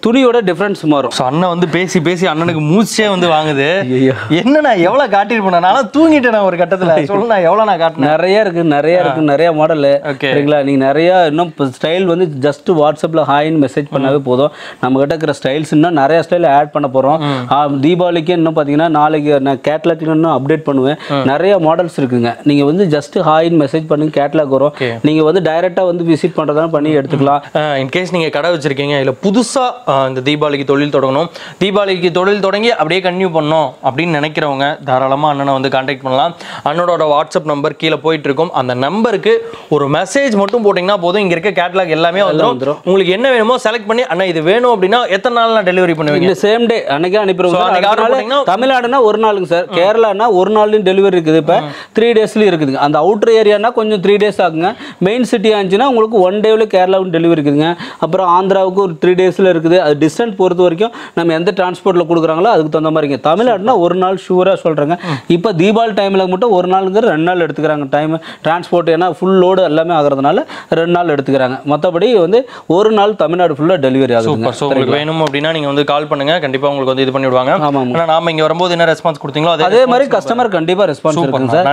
A: துணியோட டிஃப்ரென்ஸ் மாறும்.
B: ஸோ அண்ணன் வந்து பேசி பேசி அண்ணனுக்கு மூச்சே வந்து வாங்குது.
A: ஐயோ.
B: என்னண்ணா எவ்வளவு காட்டியிருப்பேன் நான் தூங்கிட்டேன் நான் ஒரு கட்டத்துல. சொல்லுண்ணா எவ்வளவு நான் காட்டினேன்?
A: நிறைய இருக்கு நிறைய இருக்கு நிறைய மாடல். சரிங்களா? நீங்க நிறைய இன்னும் ஸ்டைல் வந்து ஜஸ்ட் வாட்ஸ்அப்ல ஹாய்னு மெசேஜ் பண்ணாவே போதும். நம்ம கிட்ட இருக்கிற ஸ்டைல்ஸ் இன்னும் நிறைய ஸ்டைல் ஆட் பண்ண போறோம். ஆ, தீபாவளிக்கு இன்னும் பாத்தீங்கன்னா நாளைக்கு நான் கேட்லாக் இன்னும் அப்டேட் பண்ணுவேன். நிறைய மாடல்ஸ் இருக்குங்க. நீங்க வந்து ஜஸ்ட் ஹாய்னு மெசேஜ் பண்ணி கேட்லாக் வரும்.
B: Okay.
A: நீங்க வந்து டைரக்டா வந்து விசிட் பண்றதா பண்ணி எடுத்துக்கலாம்.
B: இன்கேஸ் நீங்க கடை வச்சிருக்கீங்க இல்ல புதுசா அஹ், இந்த தீபாவளிக்கு தொழில் தொடங்கணும். தீபாவளிக்கு தொழில் தொடங்கி அப்படியே கன்டினியூ பண்ணணும் அப்படின்னு நினைக்கிறவங்க தாராளமா அண்ணனை வந்து கான்டாக்ட் பண்ணலாம். அண்ணனோட வாட்ஸ்அப் நம்பர் கீழே போயிட்டு இருக்கும். அந்த நம்பருக்கு ஒரு மெசேஜ் மட்டும் போட்டிங்கன்னா போதும். இங்க இருக்க கேட்லாக் எல்லாமே வந்துடும்
A: வந்துரும்.
B: உங்களுக்கு என்ன வேணுமோ செலக்ட் பண்ணி அண்ணா இது வேணும் அப்படின்னா எத்தனை நாள் டெலிவரி பண்ணுவீங்க?
A: இந்த சேம் டே அன்னைக்கே அனுப்பிடுவோம். தமிழ்நாடுனா ஒரு நாளுங்க சார். கேரளானா ஒரு நாள்லையும் டெலிவரி இருக்குது. இப்போ த்ரீ டேஸ்லையும் இருக்குதுங்க. அந்த அவுட்டர் ஏரியானா கொஞ்சம் த்ரீ டேஸ் ஆகுங்க. மெயின் சிட்டியாக இருந்துச்சுன்னா உங்களுக்கு ஒன் டேவில் கேரளாவும் டெலிவரி இருக்குதுங்க. அப்புறம் ஆந்திராவுக்கு ஒரு த்ரீ டேஸில் இருக்குது. அது டிஸ்டன்ஸ் பொறுத்த வரைக்கும் நம்ம எந்த டிரான்ஸ்போர்ட்டில் கொடுக்குறாங்களோ அதுக்கு தகுந்த மாதிரிங்க தமிழ்நாடுனா ஒரு நாள் ஷூராக சொல்கிறேங்க இப்போ தீபாவளி டைமில் மட்டும் ஒரு நாளுங்கிற ரெண்டு நாள் எடுத்துக்கிறாங்க. டைம் டிரான்ஸ்போர்ட் ஏன்னா ஃபுல் லோடு எல்லாமே ஆகிறதுனால ரெண்டு நாள் எடுத்துக்கிறாங்க. மற்றபடி வந்து ஒரு நாள் தமிழ்நாடு ஃபுல்லாக டெலிவரி
B: சூப்பர் ஸோ உங்களுக்கு வேணும் அப்படின்னா நீங்க வந்து கால் பண்ணுங்க. கண்டிப்பா உங்களுக்கு வந்து இது பண்ணி விடுவாங்க
A: ஆமாம்.
B: ஆனா நாம இங்க வரும்போது என்ன ரெஸ்பான்ஸ் கொடுத்தீங்களோ அதே
A: மாதிரி கஸ்டமர் கண்டிப்பாக ரெஸ்பான்ஸ் இருக்குங்க சார்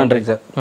A: நன்றிங்க சார்